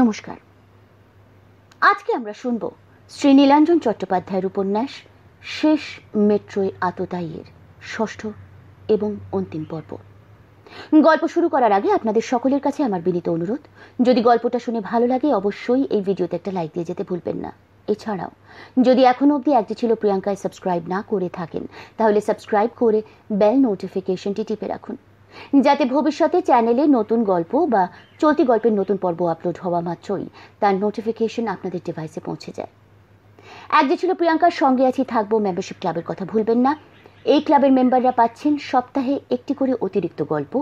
নমস্কার। আজকে আমরা শুনব শ্রী নীলাঞ্জন চট্টোপাধ্যায়ের উপন্যাস শেষ মেট্রোয় আততায়ীর ষষ্ঠ এবং অন্তিম পর্ব। গল্প শুরু করার আগে আপনাদের সকলের কাছে আমার বিনীত অনুরোধ, যদি গল্পটা শুনে ভালো লাগে অবশ্যই এই ভিডিওতে একটা লাইক দিয়ে যেতে ভুলবেন না। এছাড়াও, যদি এখনও অবধি একটি ছিল প্রিয়াঙ্কায় সাবস্ক্রাইব না করে থাকেন, তাহলে সাবস্ক্রাইব করে বেল নোটিফিকেশনটি টিপে রাখুন। যাতে ভবিষ্যতে চ্যানেলে নতুন গল্প বা চলতি গল্পের নতুন পর্ব আপলোড হওয়া মাত্রই তার নোটিফিকেশন আপনাদের ডিভাইসে পৌঁছে যায়। এক যে ছিল প্রিয়াঙ্কার, সঙ্গে আছি, থাকব মেম্বারশিপ ক্লাবের কথা ভুলবেন না। এই ক্লাবের মেম্বাররা পাচ্ছেন সপ্তাহে একটি করে অতিরিক্ত গল্প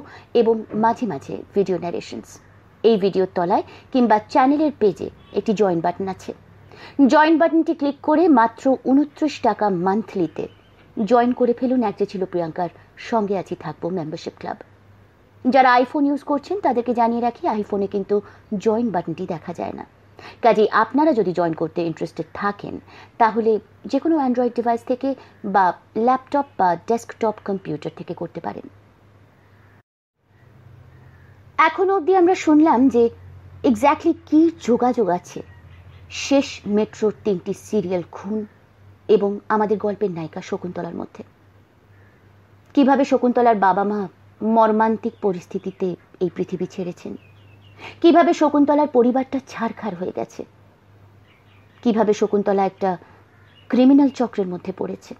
এবং মাঝে মাঝে ভিডিও ন্যারেশনস এই ভিডিওর তলায় কিংবা চ্যানেলের পেজে একটি জয়েন বাটন আছে। জয়েন বাটনটি ক্লিক করে মাত্র উনত্রিশ টাকা মান্থলিতে জয়েন করে ফেলুন এক যে ছিল প্রিয়াঙ্কার সঙ্গে আছি, থাকব মেম্বারশিপ ক্লাব যারা আইফোন ইউজ করছেন, তাদেরকে জানিয়ে রাখি আইফোনে কিন্তু জয়েন বাটনটি দেখা যায় না। কাজেই আপনারা যদি জয়েন করতে ইন্টারেস্টেড থাকেন, তাহলে যে কোনো অ্যান্ড্রয়েড ডিভাইস থেকে বা ল্যাপটপ বা ডেস্কটপ কম্পিউটার থেকে করতে পারেন। এখনও অবধি আমরা শুনলাম যে এক্স্যাক্টলি কি যোগাযোগ আছে শেষ মেট্রোর তিনটি সিরিয়াল খুন এবং আমাদের গল্পের নায়িকা শকুন্তলার মধ্যে। কীভাবে শকুন্তলার বাবা মা মর্মান্তিক পরিস্থিতিতে এই পৃথিবী ছেড়েছেন? কীভাবে শকুন্তলার পরিবারটা ছাড়খার হয়ে গেছে? কীভাবে শকুন্তলা একটা ক্রিমিনাল চক্রের মধ্যে পড়েছে?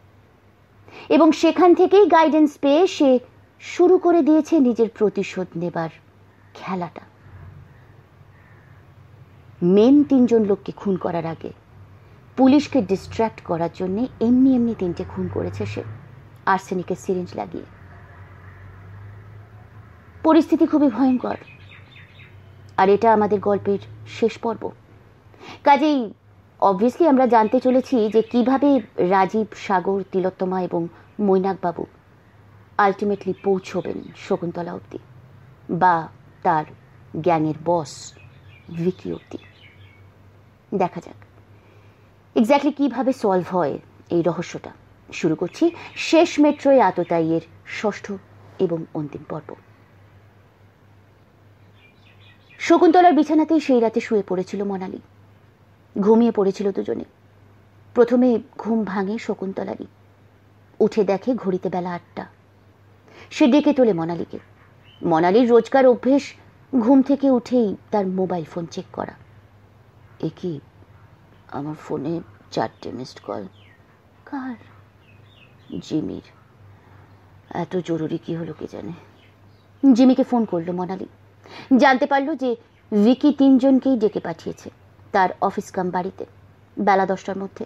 এবং সেখান থেকেই গাইডেন্স পেয়ে সে শুরু করে দিয়েছে নিজের প্রতিশোধ নেবার খেলাটা। মেন তিনজন লোককে খুন করার আগে পুলিশকে ডিস্ট্র্যাক্ট করার জন্য এমনি এমনি তিনটে খুন করেছে সে। আর্সেনিকের সিরিঞ্জ লাগিয়ে। পরিস্থিতি খুবই ভয়ঙ্কর। আর এটা আমাদের গল্পের শেষ পর্ব। কাজেই অবভিয়াসলি আমরা জানতে চলেছি যে কীভাবে রাজীব, সাগর, তিলোত্তমা এবং মৈনাকবাবু আলটিমেটলি পৌঁছবেন শকুন্তলা অবধি বা তার গ্যাংয়ের বস ভিকি অবধি। দেখা যাক। এক্স্যাক্টলি কীভাবে সলভ হয় এই রহস্যটা? শুরু করছি শেষ মেট্রোয় আততায়ীর ষষ্ঠ এবং অন্তিম পর্ব। শকুন্তলার বিছানাতেই সেই রাতে শুয়ে পড়েছিল মনালি। ঘুমিয়ে পড়েছিল দুজনে। প্রথমে ঘুম ভাঙে শকুন্তলারই। উঠে দেখে ঘড়িতে বেলা আটটা। সে ডেকে তোলে মনালিকে। মনালির রোজকার অভ্যেস ঘুম থেকে উঠেই তার মোবাইল ফোন চেক করা। এ আমার ফোনে চারটে মিসড কল কার? জিমির। এত জরুরি কি হলো কে জানে? জিমিকে ফোন করল মনালি। জানতে পারল যে ভিকি তিনজনকেই ডেকে পাঠিয়েছে তার অফিস কাম বাড়িতে, বেলা দশটার মধ্যে।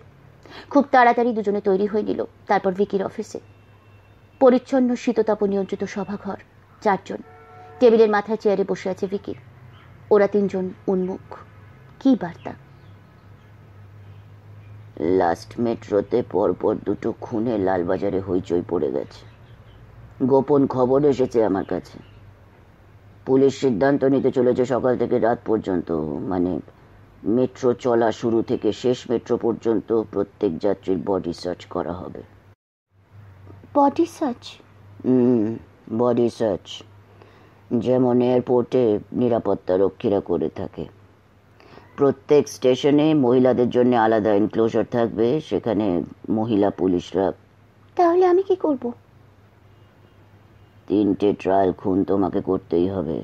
খুব তাড়াতাড়ি দুজনে তৈরি হয়ে নিল তারপর ভিকির অফিসে। পরিচ্ছন্ন শীততাপ নিয়ন্ত্রিত সভাঘর, চারজন। টেবিলের মাথায় চেয়ারে বসে আছে ভিকি। ওরা তিনজন উন্মুখ। কি বার্তা? লাস্ট মেট্রোতে পরপর দুটো খুনে লালবাজারে হইচই পড়ে গেছে। গোপন খবর এসেছে আমার কাছে। পুলিশ সিদ্ধান্ত নিতে চলেছে সকাল থেকে রাত পর্যন্ত। মানে মেট্রো চলা শুরু থেকে শেষ মেট্রো পর্যন্ত প্রত্যেক যাত্রীর বডি সার্চ করা হবে। বডি সার্চ বডি সার্চ যেমন এয়ারপোর্টে নিরাপত্তা রক্ষীরা করে থাকে। প্রত্যেক স্টেশনে মহিলাদের জন্য আলাদা এনক্লোজার থাকবে সেখানে মহিলা পুলিশরা তাহলে আমি কি করব? তিনটে ট্রায়াল খুন তোমাকে করতেই হবে।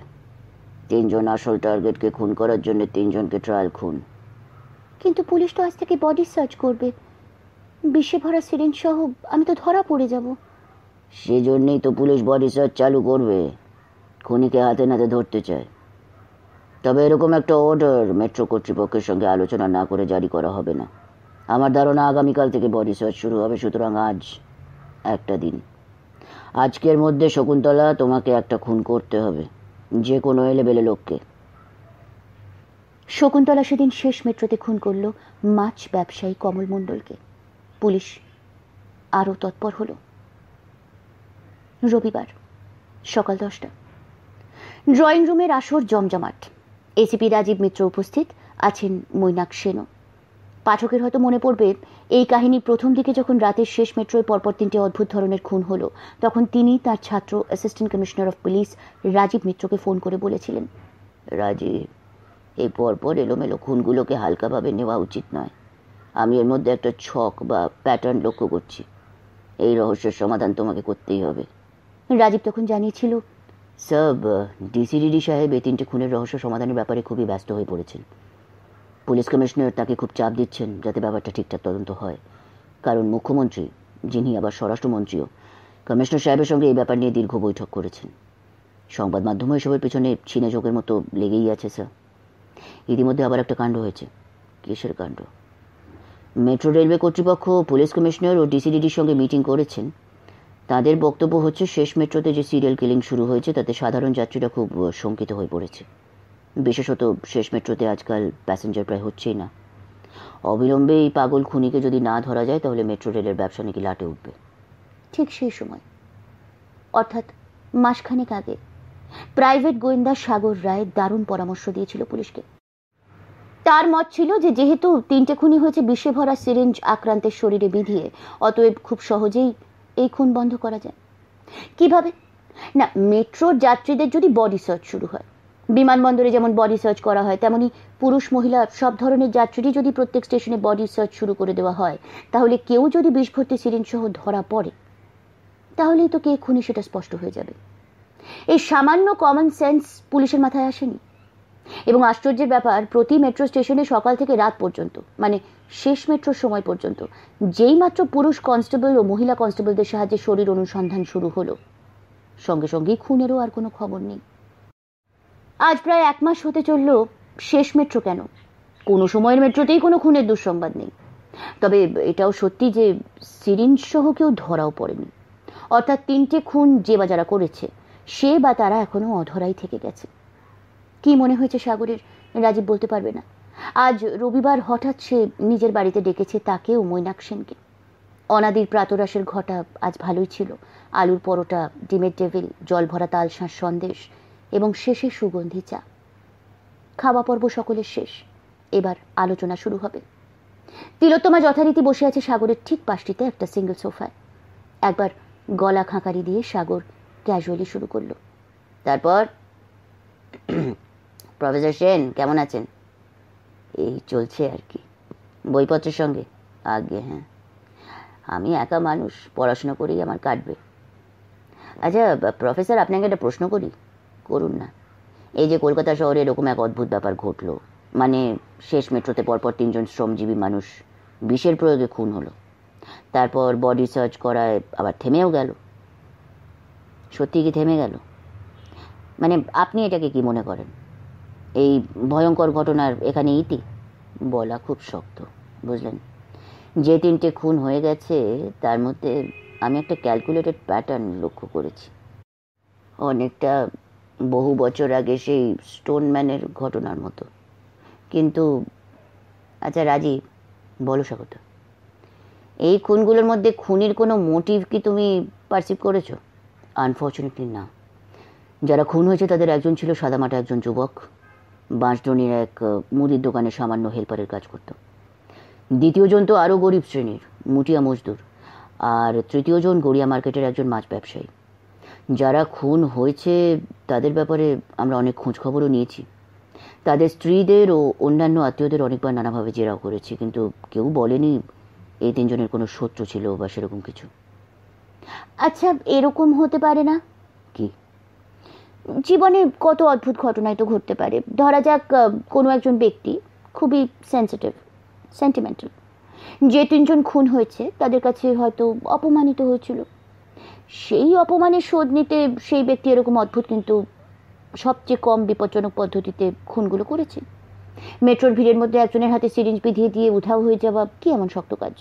তিনজন আসল টার্গেটকে খুন করার জন্য তিনজনকে ট্রায়াল খুন। কিন্তু পুলিশ তো আজ থেকে বডি সার্চ করবে। বিষে ভরা সিরিঞ্জ সহ আমি তো ধরা পড়ে যাব। সেজন্যই তো পুলিশ বডি সার্চ চালু করবে। খুনিকে হাতে নাতে ধরতে চায়। তবে এরকম একটা অর্ডার মেট্রো কর্তৃপক্ষের সঙ্গে আলোচনা না করে জারি করা হবে না। আমার ধারণা আগামীকাল থেকে বডি সার্চ শুরু হবে, সুতরাং আজ একটা দিন। আজকের মধ্যে শকুন্তলা, তোমাকে একটা খুন করতে হবে, যে কোনো এলেবেলে লোককে। শকুন্তলা সেদিন শেষ মেট্রোতে খুন করল মাছ ব্যবসায়ী কমল মণ্ডলকে। পুলিশ আরও তৎপর হলো। রবিবার সকাল দশটা। ড্রয়িং রুমের আসর জমজমাট। এসিপি রাজীব মিত্র উপস্থিত আছেন মৈনাক সেনও। পাঠকের হয়তো মনে পড়বে, এই কাহিনীর প্রথম দিকে যখন রাতের শেষ মেট্রোয় পরপর তিনটি অদ্ভুত ধরনের খুন হলো, তখন তিনি তার ছাত্র assistant commissioner of police Rajiv মিত্রকে phone করে বলেছিলেন, রাজীব এই পরপর এলোমেলো খুনগুলোকে হালকাভাবে নেওয়া উচিত নয়। আমি এর মধ্যে একটা ছক বা প্যাটার্ন লক্ষ্য করছি। এই রহস্যের সমাধান তোমাকে করতেই হবে। রাজীব তখন জানিয়েছিল সব ডিসিডিডি সাহেব এই তিনটে খুনের রহস্য সমাধানের ব্যাপারে খুবই ব্যস্ত হয়ে পড়েছেন। পুলিশ কমিশনার তাকে খুব চাপ দিচ্ছেন যাতে ব্যাপারটা ঠিকঠাক তদন্ত হয়। কারণ মুখ্যমন্ত্রী, যিনি আবার স্বরাষ্ট্রমন্ত্রীও, কমিশনার সাহেবের সঙ্গে এই ব্যাপার নিয়ে দীর্ঘ বৈঠক করেছেন। সংবাদ মাধ্যম এসবের পিছনে চীনে যোগের মতো লেগেই আছে, স্যার। ইতিমধ্যে আবার একটা কাণ্ড হয়েছে। কিসের কাণ্ড? মেট্রো রেলওয়ে কর্তৃপক্ষ, পুলিশ কমিশনার ও ডিসিডিডির সঙ্গে মিটিং করেছেন। তাদের বক্তব্য হচ্ছে, শেষ মেট্রোতে যে সিরিয়াল কিলিং শুরু হয়েছে, তাতে সাধারণ যাত্রীরা খুব শঙ্কিত হয়ে পড়েছে। বিশেষত শেষ মেট্রোতে আজকাল প্যাসেঞ্জার প্রায় হচ্ছেই না। অবিলম্বে এই পাগল খুনিকে যদি না ধরা যায়, তাহলে মেট্রো রেলের ব্যবসা নাকি লাটে উঠবে। ঠিক সেই সময়। অর্থাৎ মাসখানেক আগে প্রাইভেট গোয়েন্দা সাগর রায় দারুণ পরামর্শ দিয়েছিল পুলিশকে। তার মত ছিল যে, যেহেতু তিনটে খুনি হয়েছে বিষে ভরা সিরিঞ্জ আক্রান্তের শরীরে বিধিয়ে, অতএব খুব সহজেই এই খুন বন্ধ করা যায়। কীভাবে? না মেট্রোর যাত্রীদের যদি বডি সার্চ শুরু হয়, বিমানবন্দরে যেমন বডি সার্চ করা হয়, তেমনি পুরুষ, মহিলা সব ধরনের যাত্রীরই যদি প্রত্যেক স্টেশনে বডি সার্চ শুরু করে দেওয়া হয়, তাহলে কেউ যদি বিষ ভর্তি সহ ধরা পড়ে, তাহলেই তো কে খুনি সেটা স্পষ্ট হয়ে যাবে। এই সামান্য কমন সেন্স পুলিশের মাথায় আসেনি? এবং আশ্চর্যের ব্যাপার, প্রতি মেট্রো স্টেশনে সকাল থেকে রাত পর্যন্ত মানে শেষ মেট্রোর সময় পর্যন্ত, যেই মাত্র পুরুষ কনস্টেবল ও মহিলা কনস্টেবলদের সাহায্যে শরীর অনুসন্ধান শুরু হলো। সঙ্গে সঙ্গেই খুনেরও আর কোনো খবর নেই। আজ প্রায় এক মাস হতে চলল শেষ মেট্রো কেন? কোনো সময়ের মেট্রোতেই কোনো খুনের দুঃসংবাদ নেই। তবে এটাও সত্যি যে সিরিঞ্জ সহ কেউ ধরাও পড়েনি। অর্থাৎ তিনটে খুন যে বা যারা করেছে, সে বা তারা এখনও অধরাই থেকে গেছে। কি মনে হয়েছে সাগরের? রাজীব বলতে পারবে না। আজ রবিবার হঠাৎ সে নিজের বাড়িতে ডেকেছে তাকে ও মৈনাক সেনকে। অনাদির প্রাতরাসের ঘটা আজ ভালোই ছিল। আলুর পরোটা, ডিমের টেবিল, জল ভরা তালশাঁস সন্দেশ এবং শেষে সুগন্ধি চা। খাওয়া পর্ব সকলের শেষ। এবার আলোচনা শুরু হবে। তিলোত্তমা যথারীতি বসে আছে সাগরের ঠিক পাশটিতে একটা সিঙ্গেল সোফায় একবার গলা খাঁকারি দিয়ে সাগর ক্যাজুয়ালি শুরু করল। তারপর? প্রফেসর সেন, কেমন আছেন? এই চলছে আর কি। বইপত্রের সঙ্গে? আগে হ্যাঁ। আমি একা মানুষ, পড়াশোনা করেই আমার কাটবে। আচ্ছা প্রফেসর, আপনাকে একটা প্রশ্ন করি? করুন না। এই যে কলকাতা শহরে এরকম এক অদ্ভুত ব্যাপার ঘটলো। মানে শেষ মেট্রোতে পরপর তিনজন শ্রমজীবী মানুষ বিষের প্রয়োগে খুন হলো। তারপর বডি সার্চ করায় আবার থেমেও গেল। সত্যি কি থেমে গেল? মানে আপনি এটাকে কি মনে করেন? এই ভয়ঙ্কর ঘটনার এখানে ইতি? বলা খুব শক্ত, বুঝলেন? যে তিনটে খুন হয়ে গেছে, তার মধ্যে আমি একটা ক্যালকুলেটেড প্যাটার্ন লক্ষ্য করেছি। অনেকটা বহু বছর আগে সেই স্টোনম্যানের ঘটনার মতো। কিন্তু আচ্ছা রাজি, বলো স্বাগত। এই খুনগুলোর মধ্যে খুনির কোনো মোটিভ কি তুমি পারসিভ করেছ? আনফর্চুনেটলি না। যারা খুন হয়েছে তাদের একজন ছিল সাদামাটা, একজন যুবক। বাঁশডনির এক মুদির দোকানে সামান্য হেল্পারের কাজ করত। দ্বিতীয়জন তো আরও গরিব শ্রেণির, মুটিয়া মজদুর। আর তৃতীয়জন গড়িয়া মার্কেটের একজন মাছ ব্যবসায়ী। যারা খুন হয়েছে, তাদের ব্যাপারে আমরা অনেক খোঁজখবরও নিয়েছি। তাদের স্ত্রীদের ও অন্যান্য আত্মীয়দের অনেকবার নানাভাবে জেরাও করেছি, কিন্তু কেউ বলেনি এই তিনজনের কোনো শত্রু ছিল বা সেরকম কিছু। আচ্ছা এরকম হতে পারে না? জীবনে কত অদ্ভুত ঘটনাই তো ঘটতে পারে। ধরা যাক কোনো একজন ব্যক্তি খুবই সেন্সিটিভ সেন্টিমেন্টাল যে তিনজন খুন হয়েছে, তাদের কাছে হয়তো অপমানিত হয়েছিল। সেই অপমানের শোধ নিতে সেই ব্যক্তি এরকম অদ্ভুত কিন্তু সবচেয়ে কম বিপজ্জনক পদ্ধতিতে খুনগুলো করেছে। মেট্রোর ভিড়ের মধ্যে একজনের হাতে সিরিঞ্জ বিধিয়ে দিয়ে উধাও হয়ে যাওয়া কি এমন শক্ত কাজ?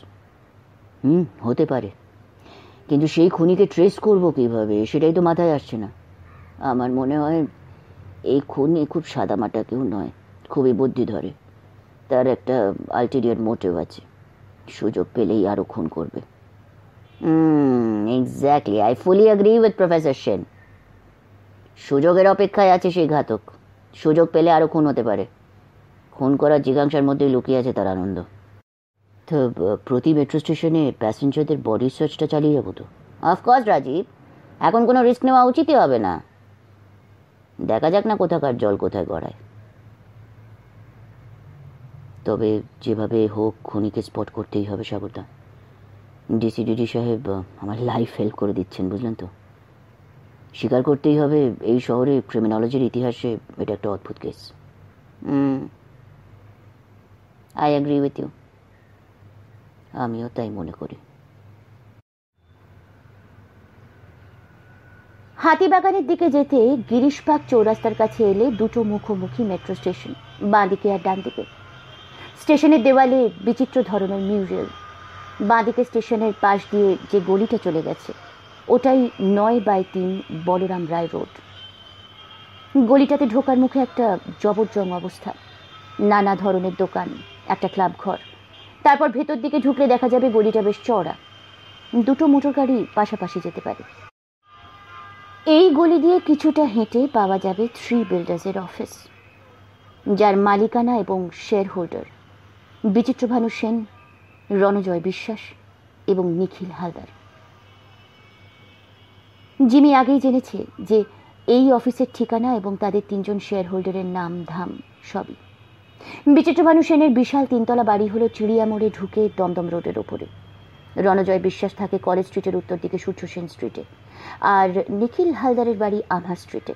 হুম, হতে পারে। কিন্তু সেই খুনিকে ট্রেস করব কীভাবে? সেটাই তো মাথায় আসছে না। আমার মনে হয় এই খুনি খুব সাদামাটা কেউ নয়, খুবই বুদ্ধি ধরে। তার একটা আলটিরিয়ার মোটিভ আছে, সুযোগ পেলেই আরও খুন করবে। Exactly I fully agree with professor Sen সুযোগের অপেক্ষায় আছে সেই ঘাতক, সুযোগ পেলে আরও খুন হতে পারে। খুন করার জিজ্ঞাসার মধ্যেই লুকিয়ে আছে তার আনন্দ। তো, প্রতি মেট্রো স্টেশনে প্যাসেঞ্জারদের বডি সার্চটা চালিয়ে যাব তো? অফকোর্স রাজীব এখন কোনো রিস্ক নেওয়া উচিতই হবে না। দেখা যাক না কোথাকার জল কোথায় গড়ায়। তবে যেভাবে হোক খনিকে স্পট করতেই হবে সাগরদা ডিসিডিডি সাহেব আমার লাইফ হেল্প করে দিচ্ছেন, বুঝলেন তো? স্বীকার করতেই হবে এই শহরে ক্রিমিনোলজির ইতিহাসে এটা একটা অদ্ভুত case I agree with you আমিও তাই মনে করি। হাতিবাগানের দিকে যেতে গিরিশপাক চৌরাস্তার কাছে এলে দুটো মুখোমুখি মেট্রো স্টেশন বাঁ দিকে আর ডান দিকে স্টেশনের দেওয়ালে বিচিত্র ধরনের মিউরিয়াল বাঁ দিকে স্টেশনের পাশ দিয়ে যে গলিটা চলে গেছে, ওটাই নয় বাই তিন বলরাম রায় রোড। গলিটাতে ঢোকার মুখে একটা জবরজং অবস্থা। নানা ধরনের দোকান, একটা ক্লাব ঘর। তারপর ভেতর দিকে ঢুকলে দেখা যাবে গলিটা বেশ চওড়া। দুটো মোটর গাড়ি পাশাপাশি যেতে পারে। এই গলি দিয়ে কিছুটা হেঁটে পাওয়া যাবে থ্রি বিল্ডার্সের অফিস যার মালিকানা এবং শেয়ার হোল্ডার বিচিত্রভানু সেন, রণজয় বিশ্বাস এবং নিখিল হালদার। জিমি আগেই জেনেছে যে এই অফিসের ঠিকানা এবং তাদের তিনজন শেয়ার হোল্ডারের নাম ধাম সবই। বিচিত্রভানু সেনের বিশাল তিনতলা বাড়ি হলো চিড়িয়া মোড়ে ঢুকে দমদম রোডের ওপরে। রণজয় বিশ্বাস থাকে কলেজ স্ট্রিটের উত্তর দিকে সূর্য সেন স্ট্রিটে। আর নিখিল হালদারের বাড়ি আনহা স্ট্রিটে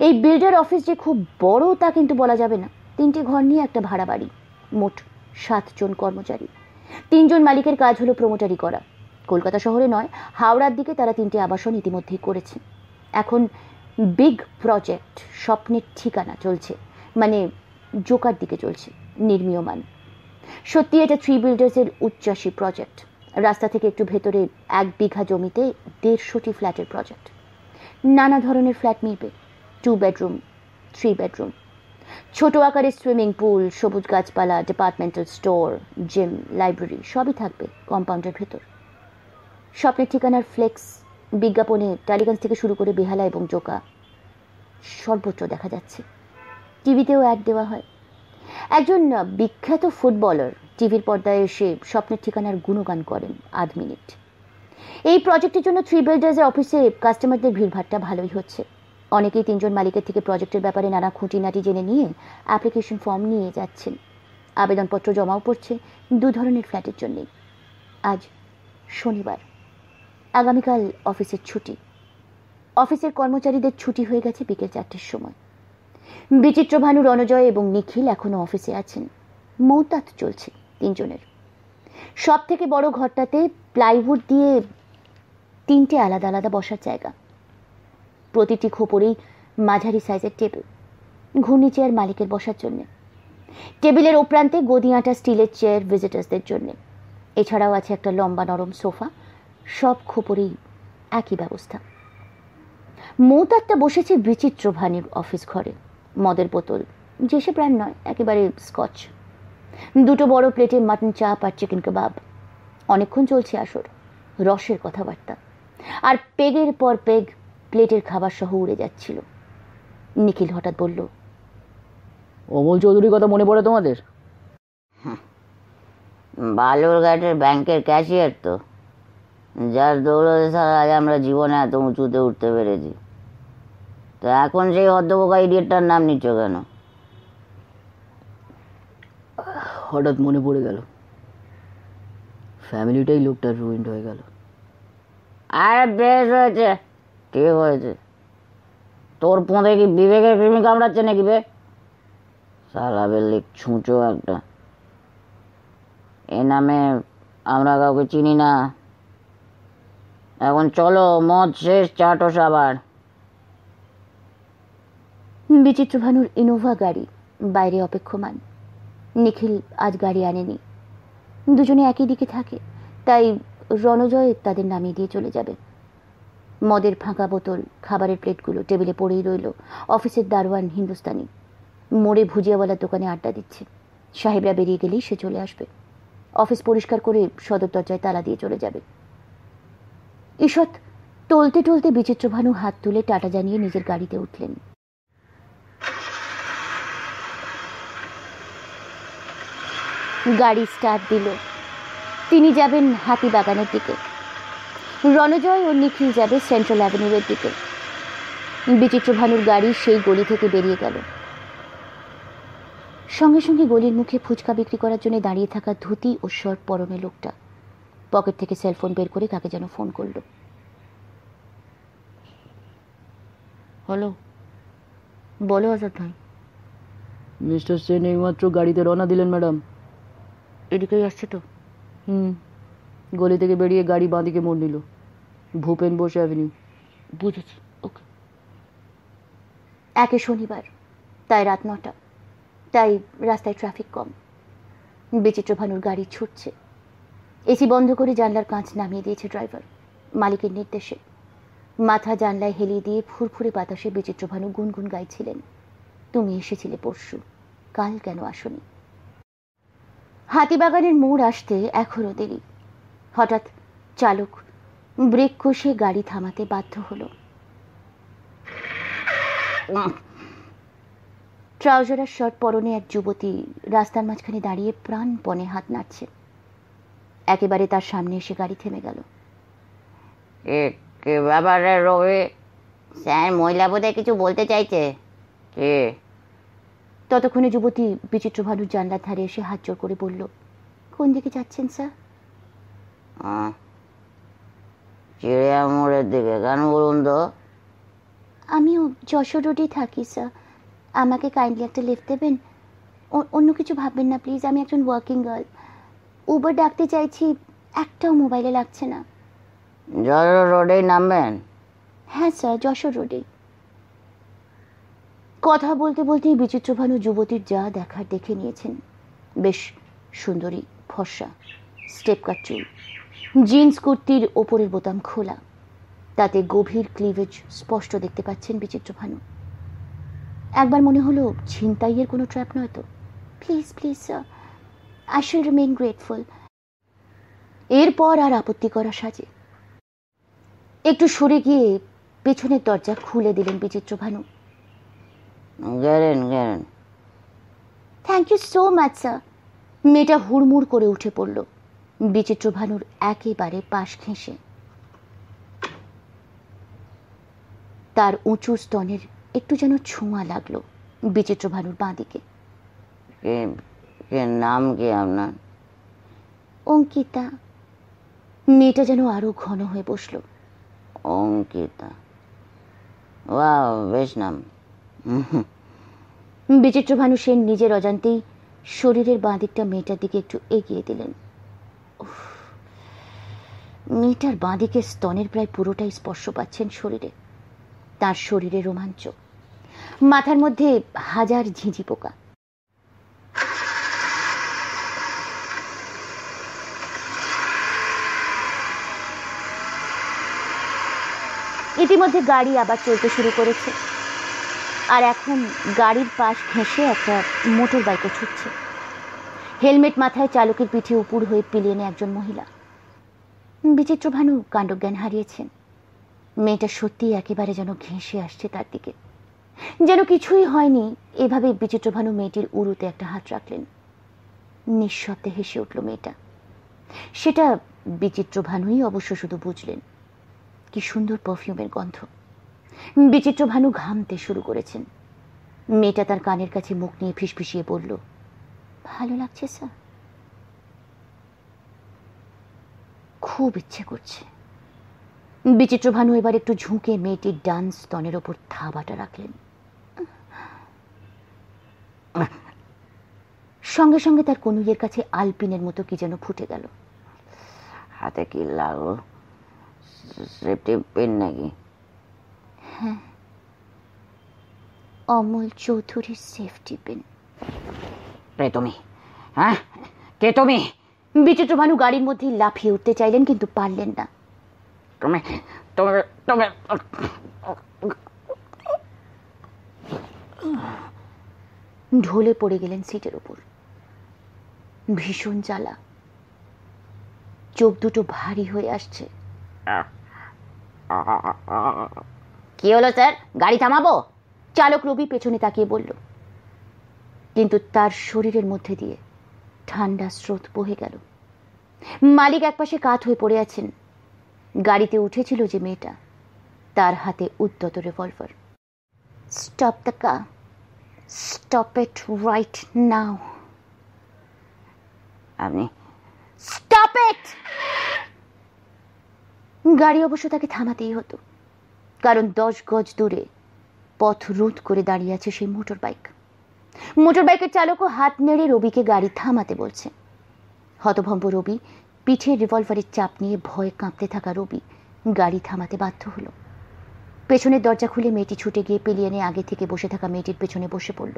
এই বিল্ডার অফিস যে খুব বড় তা কিন্তু বলা যাবে না। তিনটি ঘর নিয়ে একটা ভাড়া বাড়ি, মোট সাতজন কর্মচারী। তিনজন মালিকের কাজ হলো প্রমোটারি করা। কলকাতা শহরে নয়, হাওড়ার দিকে তারা তিনটি আবাসন ইতিমধ্যেই করেছে। এখন বিগ প্রজেক্ট স্বপ্নের ঠিকানা চলছে। মানে জোকার দিকে চলছে, নির্মীয়মান। সত্যি এটা থ্রি বিল্ডার্সের উচ্চাসী প্রজেক্ট রাস্তা থেকে একটু ভেতরে এক বিঘা জমিতে দেড়শোটি ফ্ল্যাটের প্রজেক্ট। নানা ধরনের ফ্ল্যাট মিলবে। Two bedroom, three bedroom. ছোট আকারের সুইমিং পুল, সবুজ গাছপালা, ডিপার্টমেন্টাল স্টোর, জিম, লাইব্রেরি সবই থাকবে কম্পাউন্ডের ভেতর। স্বপ্নের ঠিকানার ফ্লেক্স, বিজ্ঞাপনে টালিগঞ্জ থেকে শুরু করে বেহালা এবং জোকা সর্বোচ্চ দেখা যাচ্ছে। টিভিতেও অ্যাড দেওয়া হয়। একজন বিখ্যাত ফুটবলার টিভির পর্দায় এসে স্বপ্নের ঠিকানার গুণগান করেন আধ মিনিট। এই প্রজেক্টের জন্য থ্রি বিল্ডার্সের অফিসে কাস্টমারদের ভিড়ভাড়টা ভালোই হচ্ছে। অনেকেই তিনজন মালিকের থেকে প্রজেক্টের ব্যাপারে নানা খুঁটিনাটি জেনে নিয়ে অ্যাপ্লিকেশন ফর্ম নিয়ে যাচ্ছেন। আবেদনপত্র জমাও পড়ছে দু ধরনের ফ্ল্যাটের জন্যেই। আজ শনিবার। আগামীকাল অফিসের ছুটি। অফিসের কর্মচারীদের ছুটি হয়ে গেছে বিকেল চারটের সময়। বিচিত্র ভানু রণজয় এবং নিখিল এখনও অফিসে আছেন। মৌতাত চলছে। তিনজনের। সব থেকে বড় ঘরটাতে প্লাইউড দিয়ে তিনটে আলাদা আলাদা বসার জায়গা। প্রতিটি খোপরেই মাঝারি সাইজের টেবিল ঘূর্ণি চেয়ার মালিকের বসার জন্য। টেবিলের ওপ্রান্তে গদি আঁটা স্টিলের চেয়ার ভিজিটার্সদের জন্য। এছাড়াও আছে একটা লম্বা নরম সোফা, সব খোপরেই একই ব্যবস্থা। মৌতারটা বসেছে বিচিত্র ভানির অফিস ঘরে, মদের বোতল, যে সে ব্র্যান্ড নয়, একেবারে স্কচ দুটো বড় প্লেটে মাটন চাপ আর চিকেন কাবাব অনেকক্ষণ চলছে আসর রসের কথাবার্তা। আর পেগের পর পেগ প্লেটের খাবার সহ উড়ে যাচ্ছিল। নিখিল হঠাৎ বলল অমল চৌধুরীর কথা মনে পড়ে তোমাদের? বালুরঘাটের ব্যাংকের ক্যাশিয়ার তো। যার দৌলতে ছাড়া আজ আমরা জীবনে এত উঁচুতে উঠতে পেরেছি। তো এখন সেই অধ্যপকা ইডিয়েটটার নাম নিচ্ছ কেন? হঠাৎ মনে পড়ে গেল। ফ্যামিলিটাই লোকটার রুইন্ড হয়ে গেল। আরে বেশ হয়েছে। কে হয়েছে? তোর পোঁদে কি বিবেকের কৃমি কামড়াচ্ছে নাকি বে? সালা বেল্লিক ছুঁচো একটা। এ নামে আমরা কাউকে চিনি না। এখন চলো, মদ শেষ চাটো সাবার বিচিত্র ভানুর ইনোভা গাড়ি বাইরে অপেক্ষমান। নিখিল আজ গাড়ি আনেনি। দুজনে একই দিকে থাকে, তাই রণজয় তাদের নামিয়ে দিয়ে চলে যাবে। মদের ফাঁকা বোতল, খাবারের প্লেটগুলো টেবিলে পড়েই রইল অফিসের দারোয়ান হিন্দুস্তানি। মোড়ে ভুজিয়াওয়ালার দোকানে আড্ডা দিচ্ছে। সাহেবরা বেরিয়ে গেলেই সে চলে আসবে। অফিস পরিষ্কার করে সদর দরজায় তালা দিয়ে চলে যাবে। ঈষৎ টলতে টলতে বিচিত্রভানু হাত তুলে টাটা জানিয়ে নিজের গাড়িতে উঠলেন। গাড়ি স্টার্ট দিল। তিনি যাবেন হাতিবাগানের দিকে। রণজয় ও নিখিল যাবে সেন্ট্রাল অ্যাভিনিউয়ের দিকে। বিচিত্র ভানুর গাড়ি সেই গলি থেকে বেরিয়ে গেল। সঙ্গে সঙ্গে গলির মুখে ফুচকা বিক্রি করার জন্য দাঁড়িয়ে থাকা ধুতি ও শার্ট পরনে লোকটা পকেট থেকে সেলফোন বের করে কাকে যেন ফোন করল। হ্যালো বলো আজাদ ভাই। মিস্টার সেন এইমাত্র গাড়িতে রওনা দিলেন ম্যাডাম। এদিকেই আসছে তো। হুম, গলি থেকে বেরিয়ে গাড়ি বাঁদিকে মোড় নিল। ভূপেন বোস অ্যাভিনিউ বুঝেছি ওকে একে শনিবার, তাই রাত নটা, তাই রাস্তায় ট্রাফিক কম। বিচিত্র ভানুর গাড়ি ছুটছে। এসি বন্ধ করে জানলার কাঁচ নামিয়ে দিয়েছে ড্রাইভার মালিকের নির্দেশে। মাথা জানলায় হেলিয়ে দিয়ে ফুরফুরে বাতাসে বিচিত্র ভানু গুনগুন গাইছিলেন। তুমি এসেছিলে পরশু, কাল কেন আসনি? হাতিবাগানের মোড় আসতে এখনও দেরি। হঠাৎ চালক ব্রেক কষে গাড়ি থামাতে বাধ্য হলো। ট্রাউজার আর শার্ট পরনে এক যুবতী রাস্তার মাঝখানে দাঁড়িয়ে প্রাণপণে হাত নাড়ছে। একেবারে তার সামনে এসে গাড়ি থেমে গেল। রবি, স্যার মহিলা বোধহয় কিছু বলতে চাইছে? ততক্ষণে যুবতী বিচিত্র ভানুর জানলার ধারে এসে হাত জোর করে বলল কোন দিকে যাচ্ছেন স্যার? চিড়িয়া মোড়ের দিকে কেন বলুন তো? আমিও যশোর রোডেই থাকি স্যার। আমাকে কাইন্ডলি একটা লিফট দেবেন? অন্য কিছু ভাববেন না প্লিজ আমি একজন ওয়ার্কিং গার্ল উবার ডাকতে চাইছি একটাও মোবাইলে লাগছে না। জল রোডেই নামবেন? হ্যাঁ স্যার যশোর রোডে কথা বলতে বলতেই বিচিত্র ভানু যুবতীর যা দেখার দেখে নিয়েছেন। বেশ সুন্দরী, ফর্সা স্টেপ কাট চুল। জিন্স কুর্তির ওপরের বোতাম খোলা। তাতে গভীর ক্লিভেজ স্পষ্ট দেখতে পাচ্ছেন বিচিত্র ভানু একবার মনে হলো ছিনতাইয়ের কোনো ট্র্যাপ নয় তো। Please please I should remain grateful. এরপর আর আপত্তি করা সাজে। একটু সরে গিয়ে পেছনের দরজা খুলে দিলেন গেলেন গেলেন thank you so much sir মেয়েটা হুড়মুড় করে উঠে পড়ল। বিচিত্র ভানুর একেবারে পাশ ঘেঁষে। তার উঁচু স্তনের একটু যেন ছোঁয়া লাগল বিচিত্র ভানুর বাঁদিকে নাম কি আপনার? অঙ্কিতা। মেয়েটা যেন আরও ঘন হয়ে বসল। অঙ্কিতা। ওয়াও বেশ নাম। বিচিত্র সেন নিজের অজান্তেই শরীরের বাঁ দিকটা মেয়েটার দিকে একটু এগিয়ে দিলেন। মেয়েটার বাঁ দিকে স্তনের প্রায় পুরোটাই স্পর্শ পাচ্ছেন শরীরে। তার শরীরে রোমাঞ্চ। মাথার মধ্যে হাজার ঝিঁঝি পোকা। ইতিমধ্যে গাড়ি আবার চলতে শুরু করেছে। আর এখন গাড়ির পাশ ঘেঁষে একটা মোটর বাইকও ছুটছে। হেলমেট মাথায় চালকের পিঠে উপুর হয়ে পিলিয়নে একজন মহিলা। বিচিত্র ভানু কাণ্ডজ্ঞান হারিয়েছেন। মেয়েটা সত্যিই একেবারে যেন ঘেঁষে আসছে তার দিকে। যেন কিছুই হয়নি এভাবে বিচিত্র ভানু মেয়েটির উরুতে একটা হাত রাখলেন। নিঃশব্দে হেসে উঠল মেয়েটা। সেটা বিচিত্র ভানুই অবশ্য শুধু বুঝলেন। কি সুন্দর পারফিউমের গন্ধ। বিচিত্র ভানু ঘামতে শুরু করেছেন। মেয়েটা তার কানের কাছে মুখ নিয়ে ফিসফিসিয়ে বলল, ভালো লাগছে, স্যার? খুব ইচ্ছে করছে। বিচিত্র ভানু এবার একটু ঝুঁকে মেয়েটির ডান স্তনের ওপর থাবাটা রাখলেন। সঙ্গে সঙ্গে তার কনুইয়ের কাছে আলপিনের মতো কি যেন ফুটে গেল। হাতে কি লাগল? সেফটি পিন নাকি? অমল চৌধুরীর সেফটি পিন রে তুমি? হ্যাঁ? কে তুমি? বিচিত্র ভানু গাড়ির মধ্যে লাফিয়ে উঠতে চাইলেন কিন্তু পারলেন না। তুমি তুমি তুমি ঢলে পড়ে গেলেন সিটের উপর। ভীষণ জ্বালা। চোখ দুটো ভারী হয়ে আসছে। কি হলো, স্যার? গাড়ি থামাবো? চালক রবি পেছনে তাকিয়ে বলল, কিন্তু তার শরীরের মধ্যে দিয়ে ঠান্ডা স্রোত বহে গেল। মালিক একপাশে কাত হয়ে পড়ে আছেন। গাড়িতে উঠেছিল যে মেয়েটা, তার হাতে উদ্যত রিভলভার। স্টপ দ্য কা স্টপ ইট রাইট নাও। আপনি স্টপ ইট! গাড়ি অবশ্য তাকে থামাতেই হতো। কারণ দশ গজ দূরে পথ রোধ করে দাঁড়িয়ে আছে সেই মোটর বাইক। মোটর বাইকের চালকও হাত নেড়ে রবিকে গাড়ি থামাতে বলছে। হতভম্ব রবি পিঠে রিভলভারের চাপ নিয়ে ভয়ে কাঁপতে থাকা রবি গাড়ি থামাতে বাধ্য হলো। পেছনের দরজা খুলে মেয়েটি ছুটে গিয়ে পেলিয়ানে আগে থেকে বসে থাকা মেয়েটির পেছনে বসে পড়ল।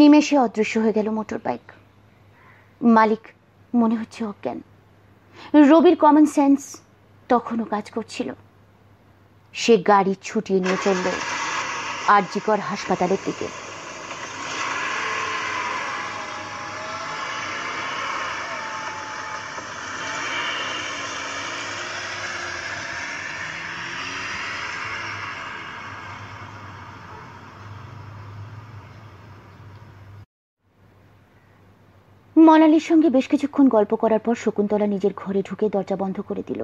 নিমেষে অদৃশ্য হয়ে গেল মোটর বাইক। মালিক, মনে হচ্ছে অজ্ঞান। রবির কমন সেন্স তখনও কাজ করছিল। সে গাড়ি ছুটিয়ে নিয়ে চলল আরজিকর হাসপাতালের দিকে। মনালির সঙ্গে বেশ কিছুক্ষণ গল্প করার পর শকুন্তলা নিজের ঘরে ঢুকে দরজা বন্ধ করে দিল।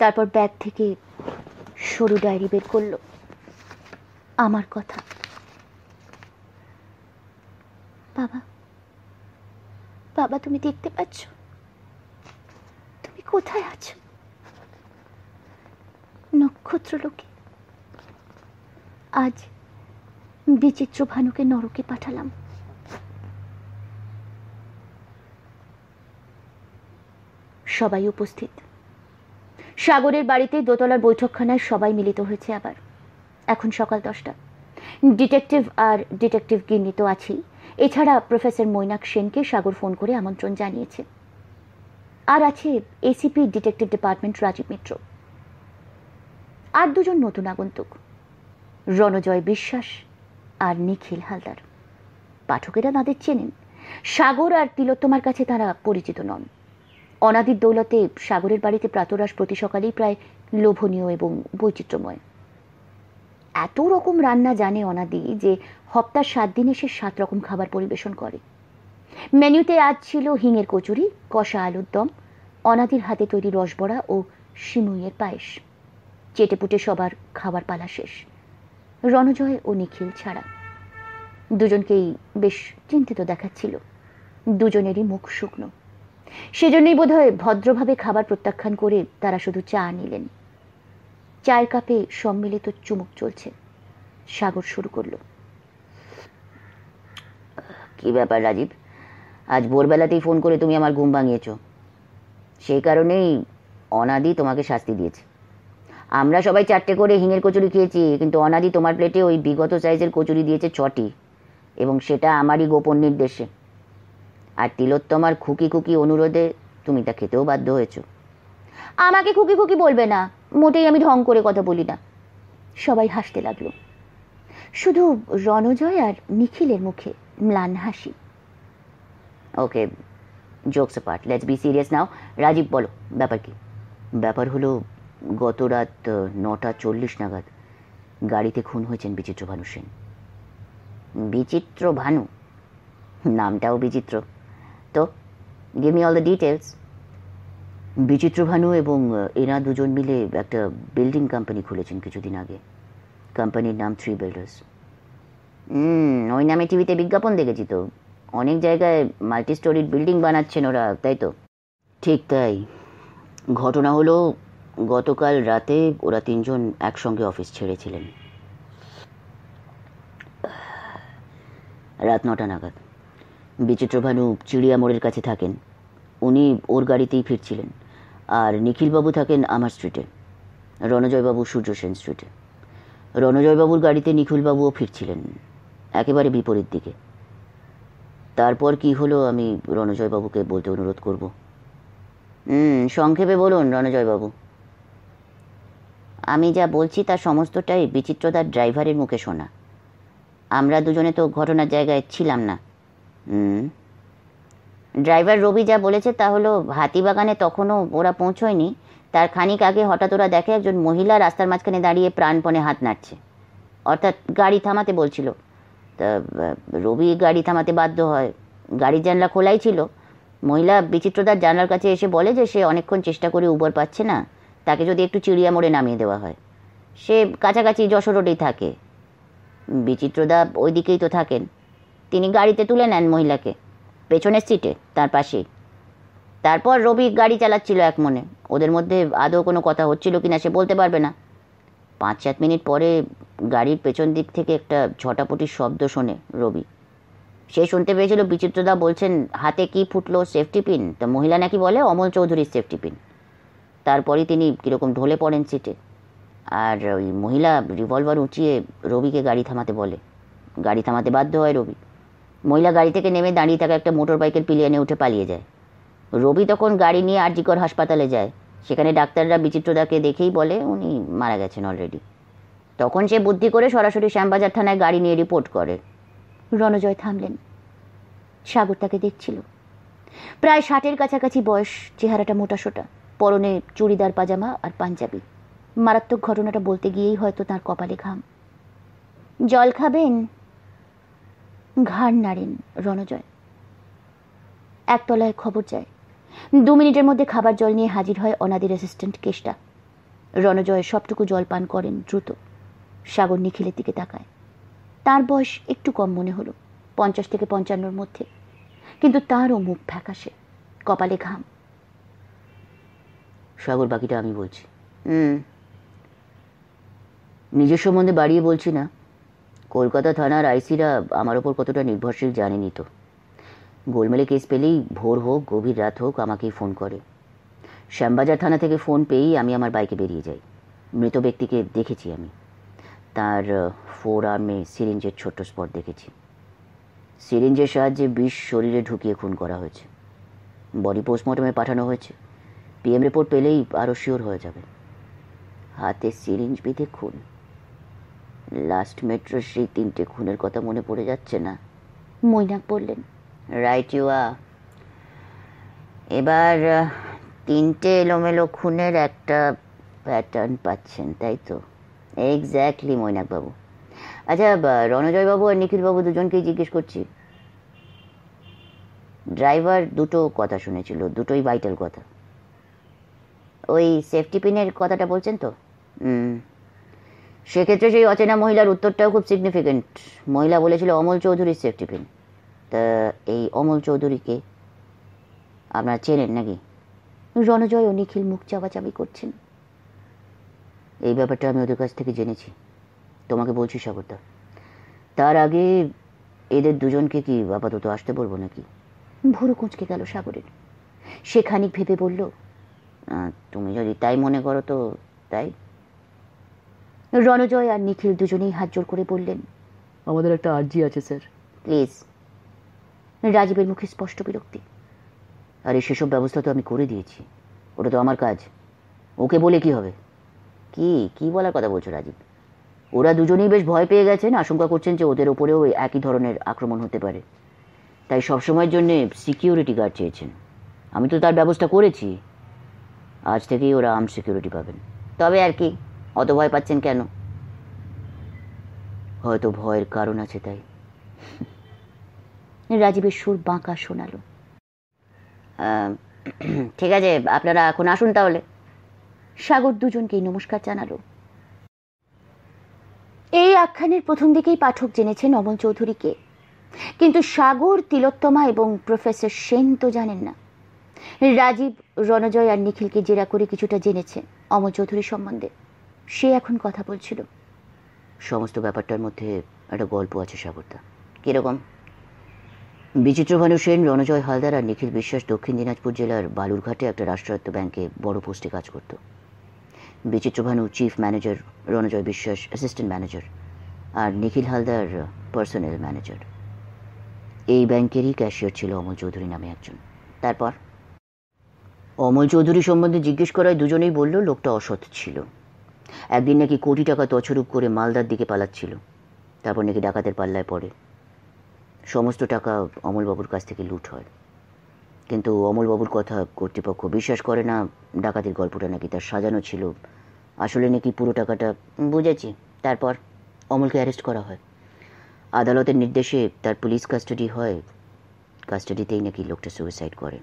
তারপর ব্যাগ থেকে সরু ডায়েরি বের করল। আমার কথা। বাবা বাবা, তুমি দেখতে পাচ্ছ? তুমি কোথায় আছো? নক্ষত্র লোকে আজ বিচিত্র ভানুকে নরকে পাঠালাম। সবাই উপস্থিত। সাগরের বাড়িতে দোতলার বৈঠকখানায় সবাই মিলিত হয়েছে আবার। এখন সকাল দশটা। ডিটেকটিভ আর ডিটেকটিভ গিন্নি তো আছেই। এছাড়া প্রফেসর মৈনাক সেনকে সাগর ফোন করে আমন্ত্রণ জানিয়েছে। আর আছে ACP detective department Rajiv Mitra. আর দুজন নতুন আগন্তুক। রণজয় বিশ্বাস আর নিখিল হালদার। পাঠকেরা তাদের চেনেন। সাগর আর তিলোত্তমার কাছে তারা পরিচিত নন। অনাদির দৌলতে সাগরের বাড়িতে প্রাতরাস প্রতি সকালেই প্রায় লোভনীয় এবং বৈচিত্র্যময়। এত রকম রান্না জানে অনাদি যে হপ্তার সাত দিনে সে সাত রকম খাবার পরিবেশন করে। মেনুতে আজ ছিল হিঙের কচুরি, কষা আলুর দম, অনাদির হাতে তৈরি রসবড়া ও সিমুইয়ের পায়েস। চেটেপুটে সবার খাবার পালা শেষ। রণজয় ও নিখিল ছাড়া। দুজনকেই বেশ চিন্তিত দেখাচ্ছিল। দুজনেরই মুখ শুকনো। সেজন্যই বোধহয় ভদ্রভাবে খাবার প্রত্যাখ্যান করে তারা শুধু চা নিলেন। চায়ের কাপে সম্মিলিত চুমুক চলছে। সাগর শুরু করল। কি ব্যাপার রাজীব? আজ ভোরবেলাতেই ফোন করে তুমি আমার ঘুম ভাঙিয়েছ। সেই কারণেই অনাদি তোমাকে শাস্তি দিয়েছে। আমরা সবাই চারটে করে হিঙের কচুরি খেয়েছি কিন্তু অনাদি তোমার প্লেটে ওই বিগত সাইজের কচুরি দিয়েছে ছটি এবং সেটা আমারই গোপন নির্দেশে। আর তিলোত্তমার খুকি খুকি অনুরোধে তুমি তা খেতেও বাধ্য হয়েছো। আমাকে খুকি খুকি বলবে না মোটেই আমি ঢং করে কথা বলি না। সবাই হাসতে লাগল। শুধু রণজয় আর নিখিলের মুখে ম্লান হাসি। Okay jokes part let's be serious now Rajiv বলো ব্যাপার কি? ব্যাপার হলো গত রাত নটা চল্লিশ নাগাদ গাড়িতে খুন হয়েছেন বিচিত্র ভানু সেন। বিচিত্র ভানু? নামটাও বিচিত্র। তো give me all the details Bichitra Bhanu এবং এরা দুজন মিলে একটা বিল্ডিং কোম্পানি খুলেছেন কিছুদিন আগে। কোম্পানির নাম থ্রি বিল্ডার্স ওই নামে টিভিতে বিজ্ঞাপন দেখেছি তো। অনেক জায়গায় মাল্টি স্টোরিড বিল্ডিং বানাচ্ছেন ওরা, তাই তো? ঠিক তাই। ঘটনা হলো গতকাল রাতে ওরা তিনজন একসঙ্গে অফিস ছেড়েছিলেন। রাত নটা নাগাদ। বিচিত্রভানু চিড়িয়া মোড়ের কাছে থাকেন। উনি ওর গাড়িতেই ফিরছিলেন। আর নিখিলবাবু থাকেন আমার স্ট্রিটে। রণজয়বাবু সূর্য সেন স্ট্রিটে। রণজয়বাবুর গাড়িতে নিখিলবাবুও ফিরছিলেন, একেবারে বিপরীত দিকে। তারপর কি হলো আমি রণজয়বাবুকে বলতে অনুরোধ করব। হুম, সংক্ষেপে বলুন রণজয়বাবু। আমি যা বলছি তার সমস্তটাই বিচিত্রতার ড্রাইভারের মুখে শোনা। আমরা দুজনে তো ঘটনার জায়গায় ছিলাম না। ড্রাইভার রবি যা বলেছে তা হলো, হাতিবাগানে তখনও ওরা পৌঁছয়নি। তার খানিক আগে হঠাৎ ওরা দেখে একজন মহিলা রাস্তার মাঝখানে দাঁড়িয়ে প্রাণপণে হাত নাড়ছে। অর্থাৎ গাড়ি থামাতে বলছিল। তা রবি গাড়ি থামাতে বাধ্য হয়। গাড়ির জানলা খোলাই ছিল। মহিলা বিচিত্রদার জানলার কাছে এসে বলে যে সে অনেকক্ষণ চেষ্টা করে উবর পাচ্ছে না। তাকে যদি একটু চিড়িয়া মোড়ে নামিয়ে দেওয়া হয়। সে কাছাকাছি যশোর রোডেই থাকে। বিচিত্রদা ওই দিকেই তো থাকেন। তিনি গাড়িতে তুলে নেন মহিলাকে। পেছনের সিটে, তার পাশেই। তারপর রবি গাড়ি চালাচ্ছিল এক মনে। ওদের মধ্যে আদৌ কোনো কথা হচ্ছিল কি না সে বলতে পারবে না। পাঁচ সাত মিনিট পরে গাড়ির পেছন দিক থেকে একটা ঝটাপটির শব্দ শোনে রবি। সে শুনতে পেয়েছিল বিচিত্রদা বলছেন, হাতে কি ফুটলো সেফটি পিন? তা মহিলা নাকি বলে, অমল চৌধুরীর সেফটি পিন। তারপরই তিনি কীরকম ঢলে পড়েন সিটে। আর ওই মহিলা রিভলভার উঁচিয়ে রবিকে গাড়ি থামাতে বলে। গাড়ি থামাতে বাধ্য হয় রবি। মহিলা গাড়ি থেকে নেমে দাঁড়িয়ে থাকা একটা মোটর বাইকের পিলিয়নে উঠে পালিয়ে যায়। রবি তখন গাড়ি নিয়ে আরজিকর হাসপাতালে যায়। সেখানে ডাক্তাররা বিচিত্রদাকে দেখেই বলে, উনি মারা গেছেন অলরেডি তখন সে বুদ্ধি করে সরাসরি শ্যামবাজার থানায় গাড়ি নিয়ে রিপোর্ট করে। রণজয় থামলেন। সাগর তাকে দেখছিল। প্রায় ষাটের কাছাকাছি বয়স, চেহারাটা মোটাসোটা পরনে চুড়িদার পাজামা আর পাঞ্জাবি। মারাত্মক ঘটনাটা বলতে গিয়েই হয়তো তার কপালে ঘাম। জল খাবেন? ঘাড় নাড়েন রণজয়। একতলায় খবর যায়। দু মিনিটের মধ্যে খাবার জল নিয়ে হাজির হয় অনাদির অ্যাসিস্ট্যান্ট কেষ্টা। রণজয় সবটুকু জল পান করেন দ্রুত। সাগর নিখিলের দিকে তাকায়। তার বয়স একটু কম মনে হলো, পঞ্চাশ থেকে পঞ্চান্নর মধ্যে। কিন্তু তারও মুখ ফ্যাকাশে, কপালে ঘাম। সাগর বাকিটা আমি বলছি। হুম। নিজের সম্বন্ধে বাড়িয়ে বলছি না কলকাতা থানার আইসিরা আমার ওপর কতটা নির্ভরশীল জানেনি তো। গোলমেলে কেস পেলেই ভোর হোক গভীর রাত হোক আমাকেই ফোন করে। শ্যামবাজার থানা থেকে ফোন পেয়েই আমি আমার বাইকে বেরিয়ে যাই। মৃত ব্যক্তিকে দেখেছি আমি। তার ফোর আর্মে সিরিঞ্জের ছোট্ট স্পট দেখেছি। সিরিঞ্জের সাহায্যে বিষ শরীরে ঢুকিয়ে খুন করা হয়েছে। বডি পোস্টমর্টমে পাঠানো হয়েছে। পিএম রিপোর্ট পেলেই আরও শিওর হয়ে যাবে। হাতে সিরিঞ্জ বিধে খুন। লাস্ট মেট্রোর সেই তিনটে খুনের কথা মনে পড়ে যাচ্ছে না। মৈনাক বললেন। রাইট ইউ আর এবার তিনটে এলোমেলো খুনের একটা প্যাটার্ন পাচ্ছেন তাই তো? এক্স্যাক্টলি মৈনাকবাবু। আচ্ছা রণজয়বাবু আর নিখিলবাবু দুজনকেই জিজ্ঞেস করছি। ড্রাইভার দুটো কথা শুনেছিল দুটোই ভাইটাল কথা। ওই সেফটি পিনের কথাটা বলছেন তো? সেক্ষেত্রে সেই অচেনা মহিলার উত্তরটাও খুব সিগনিফিকেন্ট মহিলা বলেছিল অমল চৌধুরীর সেফটি পিন তা এই অমল চৌধুরীকে আপনারা চেনেন নাকি? রণজয় ও নিখিল মুখ চাবাচাবি করছেন। এই ব্যাপারটা আমি ওদের কাছ থেকে জেনেছি। তোমাকে বলছি, সাগরদা। তার আগে এদের দুজনকে কি আপাতত আসতে বলব নাকি? ভুরু কুঁচকে গেল সাগরের। সে খানিক ভেবে বলল তুমি যদি তাই মনে করো তো তাই। রণজয় আর নিখিল দুজনেই হাত জোর করে বললেন আমাদের একটা আর্জি আছে স্যার। প্লিজ। রাজীবের মুখে স্পষ্ট বিরক্তি। আরে সেসব ব্যবস্থা তো আমি করে দিয়েছি। ওটা তো আমার কাজ। ওকে বলে কি হবে? কি কি বলার কথা বলছো রাজীব? ওরা দুজনেই বেশ ভয় পেয়ে গেছেন আশঙ্কা করছেন যে ওদের ওপরেও একই ধরনের আক্রমণ হতে পারে। তাই সবসময়ের জন্যে সিকিউরিটি গার্ড চেয়েছেন। আমি তো তার ব্যবস্থা করেছি। আজ থেকেই ওরা আর্ম সিকিউরিটি পাবেন। তবে আর কি, অত ভয় পাচ্ছেন কেন? হয়তো ভয়ের কারণ আছে তাই। রাজীবের সুর বাঁকা শোনালো। ঠিক আছে, আপনারা এখন আসুন তাহলে। সাগর দুজনকেই নমস্কার জানালো। এই আখ্যানের প্রথম দিকেই পাঠক জেনেছেন অমল চৌধুরীকে। কিন্তু সাগর, তিলোত্তমা এবং প্রফেসর সেন তো জানেন না। রাজীব, রণজয় আর নিখিলকে জেরা করে কিছুটা জেনেছে অমল চৌধুরী সম্বন্ধে। সে এখন কথা বলছিল। সমস্ত ব্যাপারটার মধ্যে একটা গল্প আছে, সাগরদা। কীরকম? বিচিত্রভানু সেন, রণজয় হালদার আর নিখিল বিশ্বাস দক্ষিণ দিনাজপুর জেলার বালুরঘাটে একটা রাষ্ট্রায়ত্ত ব্যাংকে বড় পোস্টে কাজ করত। বিচিত্রভানু chief manager, Ranajoy Biswas assistant manager আর নিখিল হালদার পার্সোনাল ম্যানেজার। এই ব্যাংকেরই ক্যাশিয়ার ছিল অমল চৌধুরী নামে একজন। তারপর? অমল চৌধুরী সম্বন্ধে জিজ্ঞেস করায় দুজনেই বলল, লোকটা অসৎ ছিল। একদিন নাকি কোটি টাকা তছরূপ করে মালদার দিকে পালাচ্ছিল। তারপর নাকি ডাকাতের পাল্লায় পড়ে। সমস্ত টাকা অমলবাবুর কাছ থেকে লুট হয়। কিন্তু অমলবাবুর কথা কর্তৃপক্ষ বিশ্বাস করে না, ডাকাতের গল্পটা নাকি তার সাজানো ছিল। আসলে নাকি পুরো টাকাটা, বুঝেছি। তারপর অমলকে অ্যারেস্ট করা হয়। আদালতের নির্দেশে তার পুলিশ কাস্টাডি হয়। কাস্টাডিতেই নাকি লোকটা সুইসাইড করে।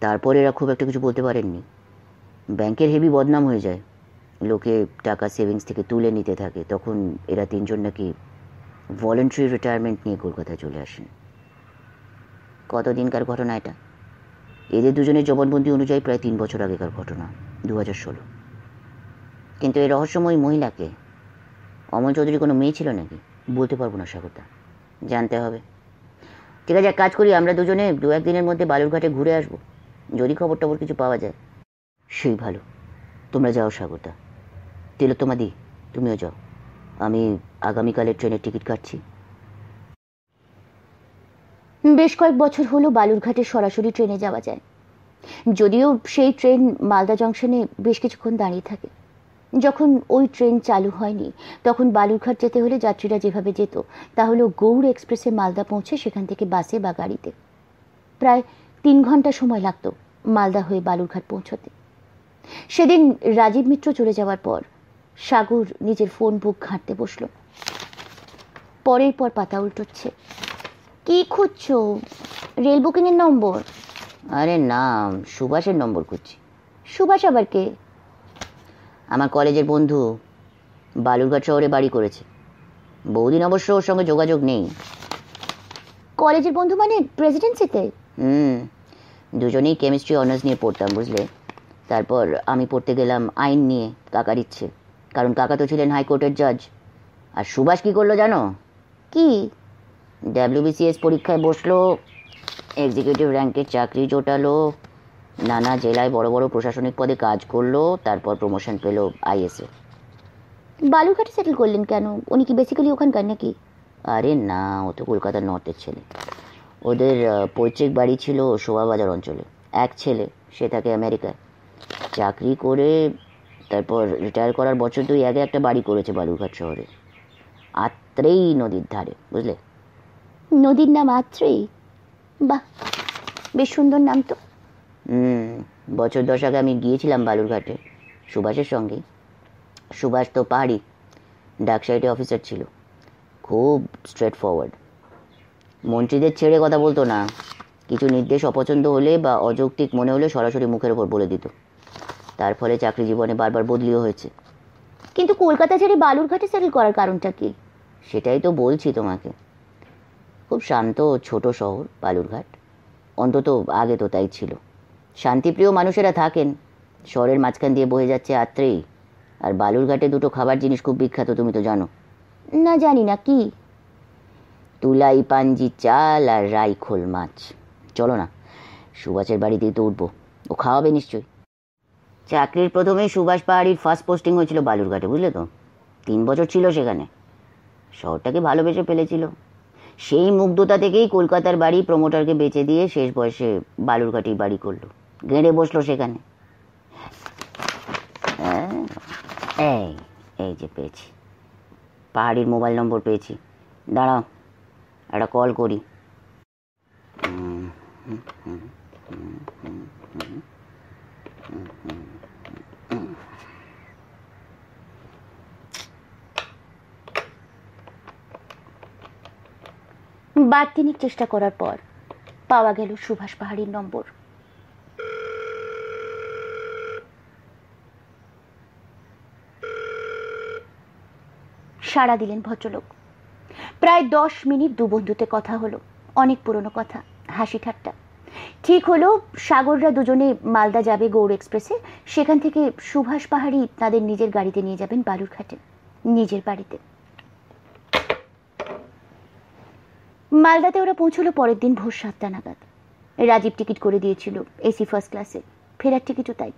তারপর এরা খুব একটা কিছু বলতে পারেননি। ব্যাংকের হেভি বদনাম হয়ে যায়। লোকে টাকা সেভিংস থেকে তুলে নিতে থাকে। তখন এরা তিনজন নাকি ভলেন্টারি রিটায়ারমেন্ট নিয়ে কলকাতায় চলে আসেন। কতদিনকার ঘটনা এটা? এদের দুজনের জবানবন্দি অনুযায়ী প্রায় তিন বছর আগেকার ঘটনা দু হাজার ষোলো। কিন্তু এই রহস্যময় মহিলাকে অমল চৌধুরী কোনো মেয়ে ছিল নাকি? বলতে পারব না স্বাগতা জানতে হবে। ঠিক আছে, এক কাজ করি, আমরা দুজনে দু একদিনের মধ্যে বালুরঘাটে ঘুরে আসব। যদি খবর টবর কিছু পাওয়া যায়, সেই ভালো। তোমরা যাও স্বাগতা তিলোত্তমা দি, তুমিও যাও। আমি আগামীকালের ট্রেনের টিকিট কাটছি। বেশ কয়েক বছর হলো বালুরঘাটে সরাসরি ট্রেনে যাওয়া যায়। যদিও সেই ট্রেন মালদা জংশনে বেশ কিছুক্ষণ দাঁড়িয়ে থাকে। যখন ওই ট্রেন চালু হয়নি, তখন বালুরঘাট যেতে হলে যাত্রীরা যেভাবে যেত, তা হলো গৌড় এক্সপ্রেসে মালদা পৌঁছে সেখান থেকে বাসে বা গাড়িতে। প্রায় তিন ঘণ্টা সময় লাগতো মালদা হয়ে বালুরঘাট পৌঁছতে। সেদিন রাজীব মিত্র চলে যাওয়ার পর সাগর নিজের ফোন বুক ঘাঁটতে বসল। পরের পর পাতা উল্টোচ্ছে। কি খুঁজছো? রেল বুকিং এর নম্বর? আরে না সুভাষের নম্বর খুঁজছি। সুভাষ আবার কে? আমার কলেজের বন্ধু। বালুরঘাট শহরে বাড়ি করেছে। বহুদিন অবশ্য ওর সঙ্গে যোগাযোগ নেই। কলেজের বন্ধু মানে প্রেসিডেন্সিতে? হুম দুজনেই কেমিস্ট্রি অনার্স নিয়ে পড়তাম বুঝলে? তারপর আমি পড়তে গেলাম আইন নিয়ে কাকার ইচ্ছে। কারণ কাকা তো ছিলেন হাইকোর্টের জাজ আর সুভাষ কী করল জানো? কি? ডাব্লিউবিসিএস পরীক্ষায় বসল এক্সিকিউটিভ র্যাঙ্কের চাকরি জোটালো নানা জেলায় বড় বড় প্রশাসনিক পদে কাজ করল তারপর প্রমোশন পেল আইএসএ বালুরঘাটে সেটেল করলেন কেন? উনি কি বেসিক্যালি ওখানকার নাকি? আরে না ও তো কলকাতার নর্থের ছেলে। ওদের পৈতৃক বাড়ি ছিল শোভাবাজার অঞ্চলে। এক ছেলে সে থাকে আমেরিকায়। চাকরি করে তারপর রিটায়ার করার বছর দুই আগে একটা বাড়ি করেছে বালুরঘাট শহরে। আত্রেই নদীর ধারে বুঝলে? নদীর নাম আত্রেই বাহ বেশ সুন্দর নাম তো। হুম বছর দশ আগে আমি গিয়েছিলাম বালুরঘাটে সুভাষের সঙ্গে। সুভাষ তো পাহাড়ি ডাক সাইডে অফিসার ছিল। খুব স্ট্রেট ফরওয়ার্ড মন্ত্রীদের ছেড়ে কথা বলতো না। কিছু নির্দেশ অপছন্দ হলে বা অযৌক্তিক মনে হলে সরাসরি মুখের ওপর বলে দিত। তার ফলে চাকরি জীবনে বারবার বদলিও হয়েছে। কিন্তু কলকাতা ছেড়ে বালুরঘাটে সেটেল করার কারণটা কি? সেটাই তো বলছি তোমাকে। খুব শান্ত ছোট শহর বালুরঘাট। অন্তত আগে তো তাই ছিল। শান্তিপ্রিয় মানুষেরা থাকেন। শহরের মাঝখান দিয়ে বয়ে যাচ্ছে আত্রেই আর বালুরঘাটে দুটো খাবার জিনিস খুব বিখ্যাত তুমি তো জানো। না জানি না কি? তুলাই পাঞ্জি চাল আর রাইখোল মাছ। চলো না সুভাষের বাড়িতেই তো উঠবো। ও খাওয়াবে নিশ্চয়ই। চাকরির প্রথমে সুভাষ পাহাড়ির ফার্স্ট পোস্টিং হয়েছিল বালুরঘাটে বুঝলে তো? তিন বছর ছিল সেখানে। শহরটাকে ভালোবেসে ফেলেছিল। সেই মুগ্ধতা থেকেই কলকাতার বাড়ি প্রমোটারকে বেচে দিয়ে শেষ বয়সে বালুরঘাটেই বাড়ি করল। গেঁড়ে বসল সেখানে। হ্যাঁ, এই এই যে পেয়েছি। পাহাড়ির মোবাইল নম্বর পেয়েছি। দাঁড়াও। একটা কল করি। বার তিনিক চেষ্টা করার পর পাওয়া গেল সুভাষ পাহাড়ির নম্বর। সাড়া দিলেন ভদ্রলোক। প্রায় দশ মিনিট দু বন্ধুতে কথা হলো। অনেক পুরনো কথা, হাসি ঠাট্টা। ঠিক হলো, সাগররা দুজনে মালদা যাবে গৌড় এক্সপ্রেসে। সেখান থেকে সুভাষ পাহাড়ি তাদের নিজের গাড়িতে নিয়ে যাবেন বালুরঘাটে, নিজের বাড়িতে। মালদাতে ওরা পৌঁছলো পরের দিন ভোর সাতটা নাগাদ। রাজীব টিকিট করে দিয়েছিল এসি ফার্স্ট ক্লাসে। ফেরার টিকিটও তাই।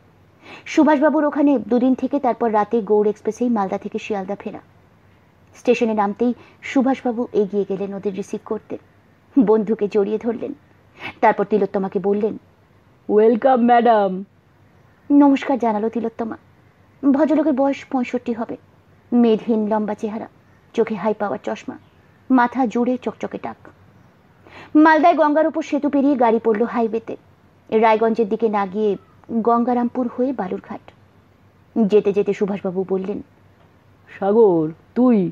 সুভাষবাবুর ওখানে দুদিন থেকে তারপর রাতে গৌড় এক্সপ্রেসেই মালদা থেকে শিয়ালদা ফেরা। স্টেশনে নামতেই সুভাষবাবু এগিয়ে গেলেন ওদের রিসিভ করতে। বন্ধুকে জড়িয়ে ধরলেন। তারপর তিলোত্তমাকে বললেন ওয়েলকাম ম্যাডাম নমস্কার জানালো তিলোত্তমা। ভদ্রলোকের বয়স পঁয়ষট্টি হবে। মেদহীন লম্বা চেহারা চোখে হাই পাওয়ার চশমা মাথা জুড়ে চকচকে টাক। মালদায় গঙ্গার উপর সেতু পেরিয়ে গাড়ি পড়ল হাইওয়েতে। রায়গঞ্জের দিকে না গিয়ে গঙ্গারামপুর হয়ে বালুরঘাট। যেতে যেতে সুভাষবাবু বললেন সাগর তুই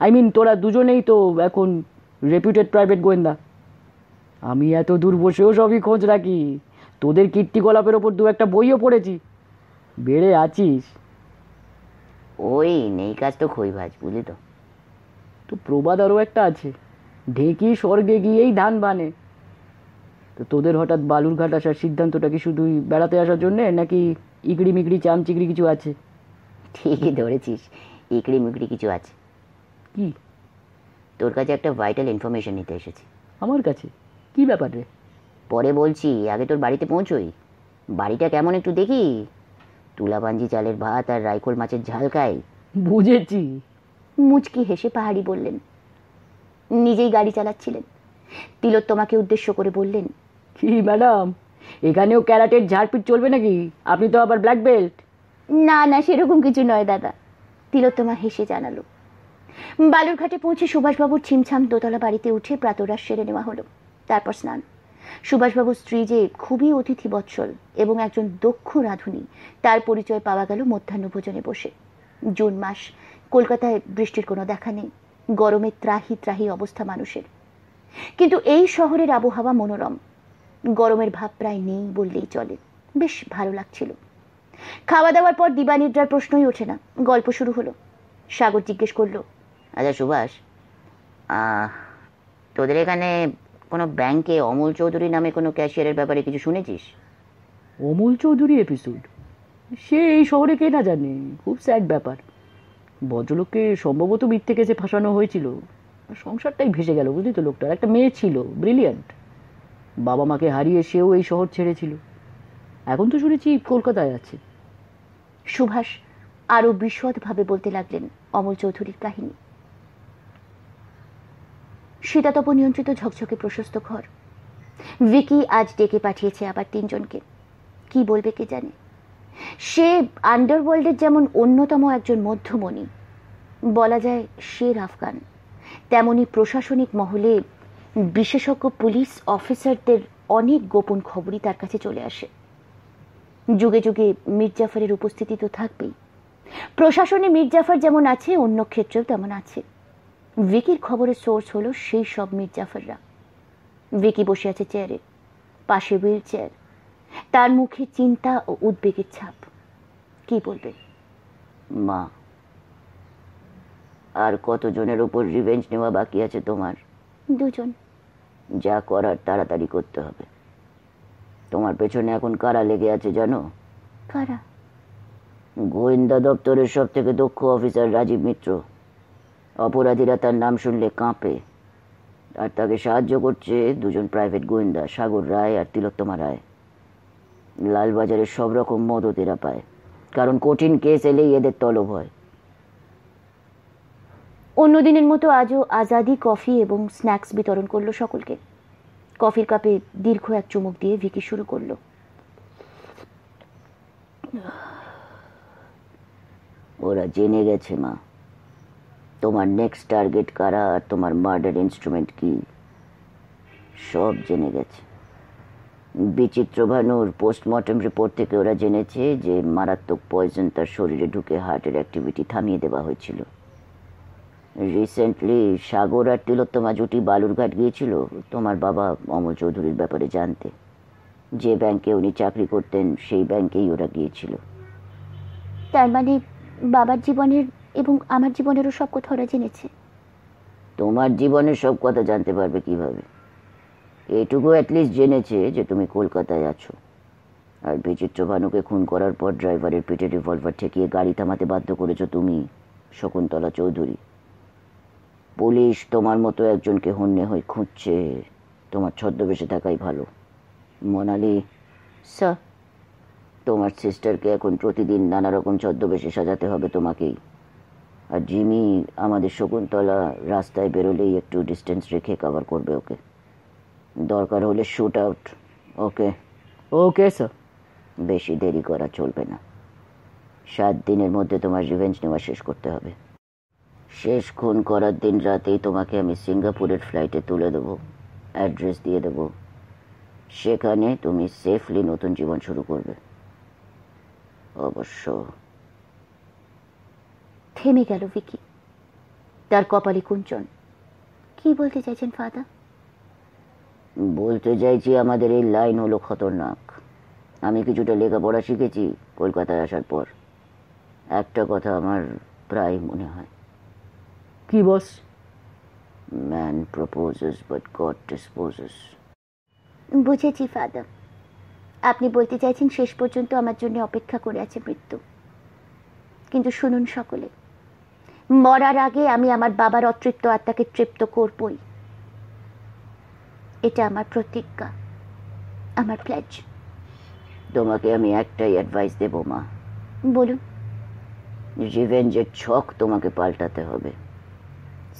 আই মিন তোরা দুজনেই তো এখন রেপুটেড প্রাইভেট গোয়েন্দা। আমি এত দূর বসেও সবই খোঁজ রাখি। তোদের কীর্তিকলাপের ওপর দু একটা বইও পড়েছি। বেড়ে আছিস। ওই নেই কাজ তো খই ভাজ বুঝলি তো। তো প্রবাদ আরও একটা আছে। ঢেকি স্বর্গে গিয়েই ধান বানে। তো তোদের হঠাৎ বালুরঘাট আসার সিদ্ধান্তটা কি শুধুই বেড়াতে আসার জন্যে নাকি ইকড়ি মিকড়ি চামচিকড়ি কিছু আছে? ঠিকই ধরেছিস ইকড়ি মিকড়ি কিছু আছে। কি? তোর কাছে একটা ভাইটাল ইনফরমেশন নিতে এসেছি। আমার কাছে? কি ব্যাপার রে? পরে বলছি আগে তোর বাড়িতে পৌঁছোই। বাড়িটা কেমন একটু দেখি। তুলাবাঞ্জি চালের ভাত আর রাইকোল মাছের ঝাল খাই। বুঝেছি। মুচকি হেসে পাহাড়ি বললেন নিজেই গাড়ি চালাচ্ছিলেন। তিলোত্তমাকে উদ্দেশ্য করে বললেন কি ম্যাডাম এখানেও ক্যারাটের ঝাড়পিট চলবে নাকি? আপনি তো আবার ব্ল্যাক বেল্ট না না সেরকম কিছু নয় দাদা। তিলোত্তমা হেসে জানালো বালুরঘাটে পৌঁছে সুভাষবাবুর ছিমছাম দোতলা বাড়িতে উঠে প্রাতরাশ সেরে নেওয়া হলো। তারপর স্নান। সুভাষবাবুর স্ত্রী যে খুবই অতিথি বৎসল এবং একজন দক্ষ রাঁধুনি, তার পরিচয় পাওয়া গেল মধ্যাহ্ন ভোজনে বসে। জুন মাস, কলকাতায় বৃষ্টির কোনো দেখা নেই, গরমে ত্রাহি ত্রাহি অবস্থা মানুষের। কিন্তু এই শহরের আবহাওয়া মনোরম। গরমের ভাব প্রায় নেই বললেই চলে। বেশ ভালো লাগছিল। খাওয়া দাওয়ার পর দিবানিদ্রার প্রশ্নই ওঠে না। গল্প শুরু হলো। সাগর জিজ্ঞেস করল আচ্ছা সুভাষ তোদের এখানে কোনো ব্যাংকে অমল চৌধুরী নামে কোনো ক্যাশিয়ারের ব্যাপারে কিছু শুনেছিস? অমল চৌধুরী এপিসোড সে এই শহরে কে না জানে, খুব স্যাড ব্যাপার। ভদ্রলোককে সম্ভবত মিথ্যে কেসে ফাঁসানো হয়েছিল সংসারটাই ভেসে গেল, বুঝলি তো লোকটার। একটা মেয়ে ছিল ব্রিলিয়ান্ট বাবা মাকে হারিয়ে সেও এই শহর ছেড়েছিল। এখন তো শুনেছি কলকাতায় আছে। সুভাষ, আরও বিশদভাবে বলতে লাগলেন অমল চৌধুরীর কাহিনী। শীতাতপ নিয়ন্ত্রিত ঝকঝকে প্রশস্ত ঘর। ভিকি আজ ডেকে পাঠিয়েছে আবার তিনজনকে। কি বলবে কে জানে? সে আন্ডারওয়ার্ল্ডের যেমন অন্যতম একজন মধ্যমণি, বলা যায় শের আফগান তেমনি প্রশাসনিক মহলে বিশেষজ্ঞ পুলিশ অফিসারদের অনেক গোপন খবরই তার কাছে চলে আসে। যুগে যুগে মির্জাফরের উপস্থিতি তো থাকবেই। প্রশাসনে মির্জাফর যেমন আছে, অন্য ক্ষেত্রেও তেমন আছে। ভিকির খবরের সোর্স হলো সেই সব মির্জাফররা ভিকি বসে আছে চেয়ারে পাশে হুইল চেয়ার। তার মুখে চিন্তা ও উদ্বেগের ছাপ। কি বলবে মা আর কতজনের উপর রিভেঞ্জ নেওয়া বাকি আছে তোমার? দুজন। যা করার তাড়াতাড়ি করতে হবে। তোমার পেছনে এখন কারা লেগে আছে জানো? কারা? গোয়েন্দা দপ্তরের সব থেকে দক্ষ অফিসার রাজীব মিত্র। অপরাধীরা তার নাম শুনলে কাঁপে। আর তাকে সাহায্য করছে দুজন প্রাইভেট গোয়েন্দা সাগর রায় আর তিলোত্তমা রায়। লালবাজারের সব রকম মদত এরা পায়। কারণ কঠিন কেস এলেই এদের তলব হয়। অন্যদিনের মতো আজও আজাদি কফি এবং স্ন্যাক্স বিতরণ করল সকলকে। কফির কাপে দীর্ঘ এক চুমুক দিয়ে ভিকি শুরু করল। ওরা জেনে গেছে মা। তোমার নেক্সট টার্গেট কারা আর তোমার মার্ডার ইনস্ট্রুমেন্ট কি? সব জেনে গেছে। বিচিত্র ভানুর পোস্টমর্টম রিপোর্ট থেকে ওরা জেনেছে যে মারাত্মক পয়জন তার শরীরে ঢুকে হার্টের অ্যাক্টিভিটি থামিয়ে দেওয়া হয়েছিল। রিসেন্টলি সাগর আর তিলোত্তমা জুটি বালুরঘাট গিয়েছিল, তোমার বাবা অমর চৌধুরীর ব্যাপারে জানতে। যে ব্যাংকে উনি চাকরি করতেন, সেই ব্যাংকেই ওরা গিয়েছিল। তার মানে বাবার জীবনের এবং আমার জীবনেরও সব কথা ওরা জেনেছে। তোমার জীবনের সব কথা জানতে পারবে কীভাবে? এইটুকু অ্যাটলিস্ট জেনেছে যে তুমি কলকাতায় আছো। আর বিচিত্র ভানুকে খুন করার পর ড্রাইভারের পেটে রিভলভার ঠেকিয়ে গাড়ি থামাতে বাধ্য করেছ তুমি শকুন্তলা চৌধুরী। পুলিশ তোমার মতো একজনকে হন্যে হয়ে খুঁজছে। তোমার ছদ্মবেশে থাকাই ভালো। মোনালি স্যার তোমার সিস্টারকে এখন প্রতিদিন নানা রকম ছদ্মবেশে সাজাতে হবে তোমাকেই। আর জিমি আমাদের শকুন্তলা রাস্তায় বেরোলেই একটু ডিস্টেন্স রেখে কভার করবে ওকে। দরকার হলে shoot out okay? Okay sir বেশি দেরি করা চলবে না। সাত দিনের মধ্যে তোমার রিভেঞ্জ নেওয়া শেষ করতে হবে। শেষ খুন করার দিন রাতেই তোমাকে আমি সিঙ্গাপুরের ফ্লাইটে তুলে দেবো অ্যাড্রেস দিয়ে দেবো। সেখানে তুমি সেফলি নতুন জীবন শুরু করবে। অবশ্য থেমে গেল ভিকি। তার কপালে কুঞ্চন। কি বলতে চাইছেন ফাদার? বলতে চাইছি আমাদের এই লাইন হলো খতরনাক। আমি কিছুটা লেখাপড়া শিখেছি কলকাতায় আসার পর। একটা কথা আমার প্রায় মনে হয়। কি boss? Man proposes but God disposes বুঝেছি ফাদার। আপনি বলতে চাইছেন শেষ পর্যন্ত আমার জন্য অপেক্ষা করে আছে মৃত্যু। কিন্তু শুনুন সকলে মরার আগে আমি আমার বাবার অতৃপ্ত আত্মাকে তৃপ্ত করবই। এটা আমার প্রতিজ্ঞা আমার প্লেজ তোমাকে আমি একটাই অ্যাডভাইস দেবো মা। বলুন। রিভেঞ্জের ছক তোমাকে পাল্টাতে হবে।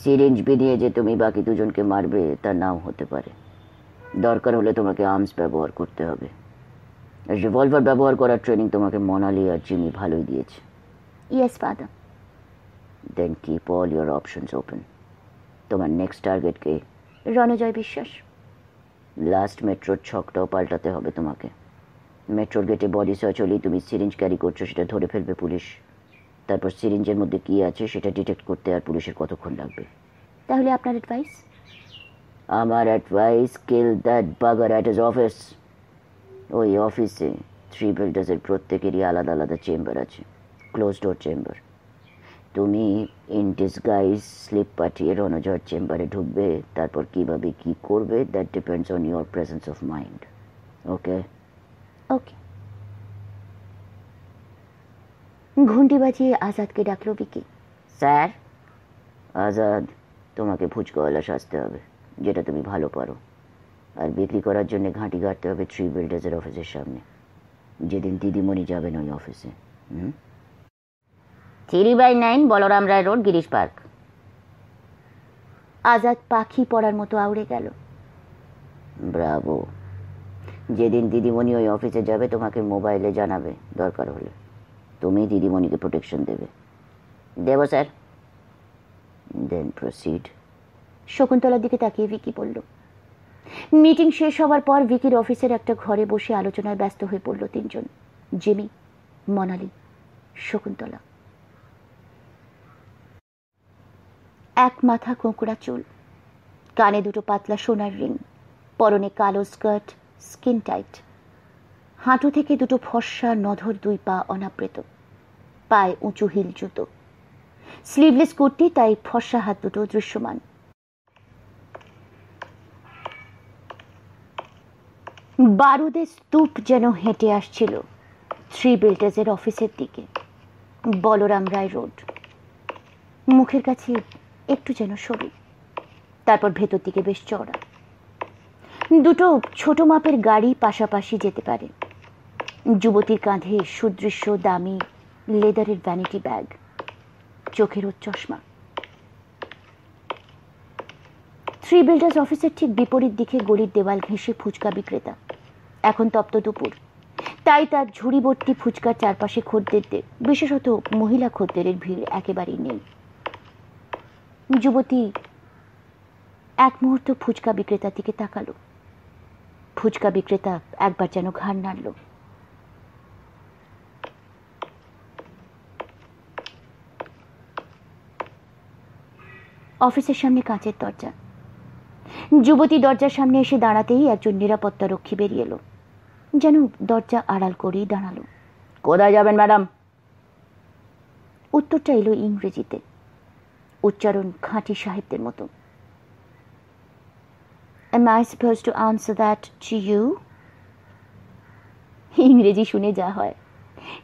সিরিঞ্জ বিনিয়ে যে তুমি বাকি দুজনকে মারবে তা নাও হতে পারে। দরকার হলে তোমাকে আর্মস ব্যবহার করতে হবে। রিভলভার ব্যবহার করার ট্রেনিং তোমাকে মনালি আর জিমি ভালোই দিয়েছে। Yes father then keep all your options open তোমার নেক্সট টার্গেটকে রণজয় বিশ্বাস। লাস্ট মেট্রোর ছকটাও পাল্টাতে হবে তোমাকে মেট্রোর গেটে বডি সার্চ হলেই তুমি সিরিঞ্জ ক্যারি করছ সেটা ধরে ফেলবে পুলিশ। তারপর সিরিঞ্জের মধ্যে কী আছে সেটা ডিটেক্ট করতে আর পুলিশের কতক্ষণ লাগবে? তাহলে আপনার অ্যাডভাইস আমার advice kill that bugger at is office ওই অফিসে থ্রি বিল্ডার্সের প্রত্যেকেরই আলাদা আলাদা চেম্বার আছে। ক্লোজ ডোর চেম্বার তুমি ইন ডিসগাইজ স্লিপ পাঠিয়ে রণজর চেম্বারে ঢুকবে তারপর কীভাবে কী করবে that depends on your presence of mind okay okay ঘন্টি বাজিয়ে আজাদকে ডাকলো বিকি স্যার আজাদ তোমাকে ফুচকাওয়ালা সাজতে হবে যেটা তুমি ভালো পারো। আর বিক্রি করার জন্য ঘাঁটি গাড়তে হবে থ্রি বিল্ডার্সের অফিসের সামনে। যেদিন দিদিমণি যাবেন ওই অফিসে হুম? Three by nine Balaram Ray road, Girish park. Azad পাখি পড়ার মতো আউড়ে গেল। ব্রাভো, যেদিন দিদিমণি ওই অফিসে যাবে, তোমাকে মোবাইলে জানাবে, দরকার হলে। তুমি দিদিমণিকে প্রোটেকশন দেবে। দেব স্যার। দেন প্রসিড শকুন্তলার দিকে তাকিয়ে ভিকি বলল মিটিং শেষ হওয়ার পর ভিকির অফিসের একটা ঘরে বসে আলোচনায় ব্যস্ত হয়ে পড়ল তিনজন, জিমি, মনালি, শকুন্তলা। এক মাথা কোঁকড়া চুল। কানে দুটো পাতলা সোনার রিং, পরনে কালো স্কার্ট, স্কিন টাইট। হাঁটু থেকে দুটো ফর্সা নধর দুই পা অনাবৃত। পায়ে উঁচু হিল জুতো। স্লিভলেস কুর্তি, তাই ফর্সা হাত দুটো দৃশ্যমান। বারুদের স্তূপ যেন হেঁটে আসছিল থ্রি বিল্ডার্সের অফিসের দিকে, বলরাম রায় রোড। মুখের কাছে একটু যেন সরু তারপর ভেতর দিকে বেশ চড়া দুটো ছোট মাপের গাড়ি পাশাপাশি যেতে পারে। যুবতীর কাঁধে সুদৃশ্য দামি লেদারের ভ্যানিটি ব্যাগ চোখের চশমা। থ্রি বিল্ডার্স অফিসের ঠিক বিপরীত দিকে গলির দেওয়াল ঘেঁষে ফুচকা বিক্রেতা। এখন তপ্ত দুপুর। তাই তার ঝুড়ি ভর্তি ফুচকার চারপাশে খদ্দেরদের, বিশেষত মহিলা খদ্দেরের ভিড় একেবারেই নেই। যুবতী এক মুহূর্ত ফুচকা বিক্রেতার দিকে তাকালো। ফুচকা বিক্রেতা একবার যেন ঘাড় নাড়ল। অফিসের সামনে কাঁচের দরজা। যুবতী দরজার সামনে এসে দাঁড়াতেই একজন নিরাপত্তা রক্ষী বেরিয়ে এলো। যেন দরজা আড়াল করেই দাঁড়াল। কোথায় যাবেন ম্যাডাম? উত্তরটা এলো ইংরেজিতে। উচ্চারণ খাঁটি সাহেবদের মতো। Am I supposed to answer that to you? ইংরেজি শুনে যা হয়।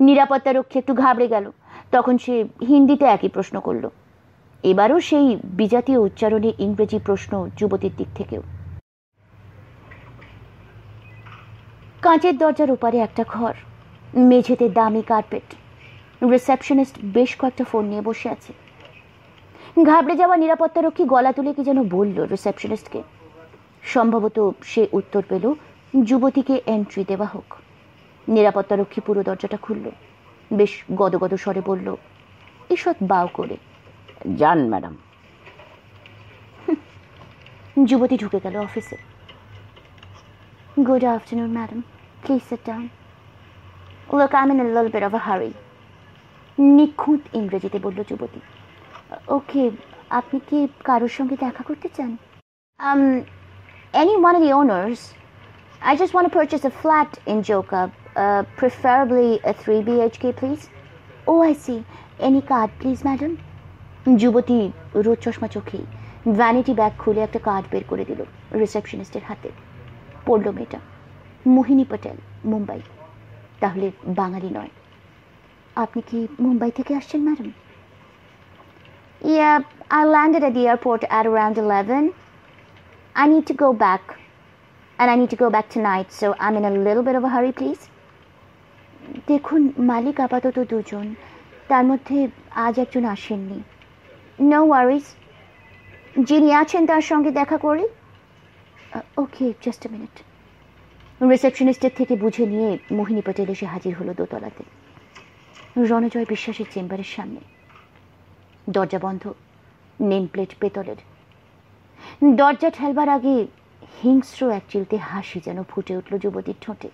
নিরাপত্তা রক্ষী একটু ঘাবড়ে গেল। তখন সে হিন্দিতে একই প্রশ্ন করল। এবারও সেই বিজাতীয় উচ্চারণে ইংরেজি প্রশ্ন যুবতীর দিক থেকেও। কাঁচের দরজার ওপারে একটা ঘর। মেঝেতে দামি কার্পেট। রিসেপশনিস্ট বেশ কয়েকটা ফোন নিয়ে বসে আছে। ঘাবড়ে যাওয়া নিরাপত্তারক্ষী গলা তুলে কি যেন বলল রিসেপশনিস্টকে। সম্ভবত সে উত্তর পেল যুবতীকে এন্ট্রি দেওয়া হোক। নিরাপত্তারক্ষী পুরো দরজাটা খুলল। বেশ গদগদ স্বরে বলল ঈষৎ বাউ করে? যান ম্যাডাম। যুবতী ঢুকে গেল অফিসে। Good afternoon madam please sit down look I in little bit of a hurry নিখুঁত ইংরেজিতে বলল যুবতী ওকে আপনি কি কারোর সঙ্গে দেখা করতে চান? Any one one of the I just purchase a flat in Joka uh, preferably a 3 BHK please. Oh I see. Any card please যুবতী রোদ চশমা চোখেই ভ্যানিটি ব্যাগ খুলে একটা কার্ড বের করে দিল রিসেপশনিস্টের হাতে। পড়ল মেয়েটা। মোহিনী পটেল মুম্বাই। তাহলে বাঙালি নয়। আপনি কি মুম্বাই থেকে আসছেন madam Yeah, I landed at the airport at around 11. I need to go back. And I need to go back tonight, so I'm in a little bit of a hurry, please. দেখুন মালিক আপাতত দুজন তার মধ্যে আজ একজন আসেননি no worries যিনি আছেন তার সঙ্গে দেখা করি ওকে জাস্ট এ মিনিট রিসেপশনিস্টের থেকে বুঝে নিয়ে মোহিনী পটেল এসে হাজির হলো দোতলাতে রণজয় বিশ্বাসের চেম্বারের সামনে দরজা বন্ধ নেম প্লেট পেতলের। দরজা ঠেলবার আগে হিংস্র এক চিলতে হাসি যেন ফুটে উঠল যুবতীর ঠোঁটে।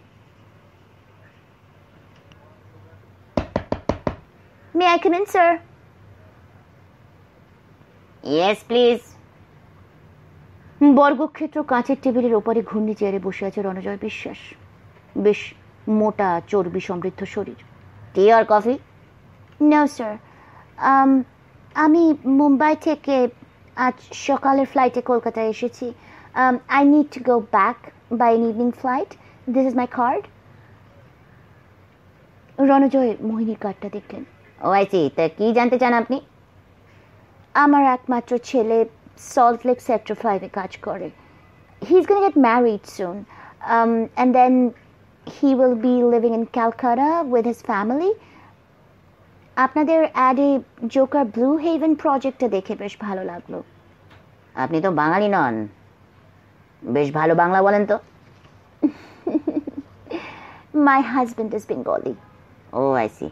স্যার ইয়েস প্লিজ বর্গক্ষেত্র কাঁচের টেবিলের ওপরে ঘূর্ণি চেয়ারে বসে আছে রণজয় বিশ্বাস। বেশ মোটা, চর্বি সমৃদ্ধ শরীর। টি আর কফি নো স্যার আমি মুম্বাই থেকে আজ সকালের ফ্লাইটে কলকাতায় এসেছি। I need to go back by an evening flight this is my card Ranajoy মোহিনীর কার্ডটা দেখলেন। ও আইসি তা কি জানতে চান আপনি? আমার একমাত্র ছেলে সল্ট লেক সেক্টর ফাইভে কাজ করে। He is gonna get married soon and then he will be living in Calcutta with his family আপনাদের অ্যাডে জোকার ব্লু হেভেন প্রজেক্টটা দেখে বেশ ভালো লাগল। আপনি তো বাঙালি নন। বেশ ভালো বাংলা বলেন তো। My husband is Bengali oh I see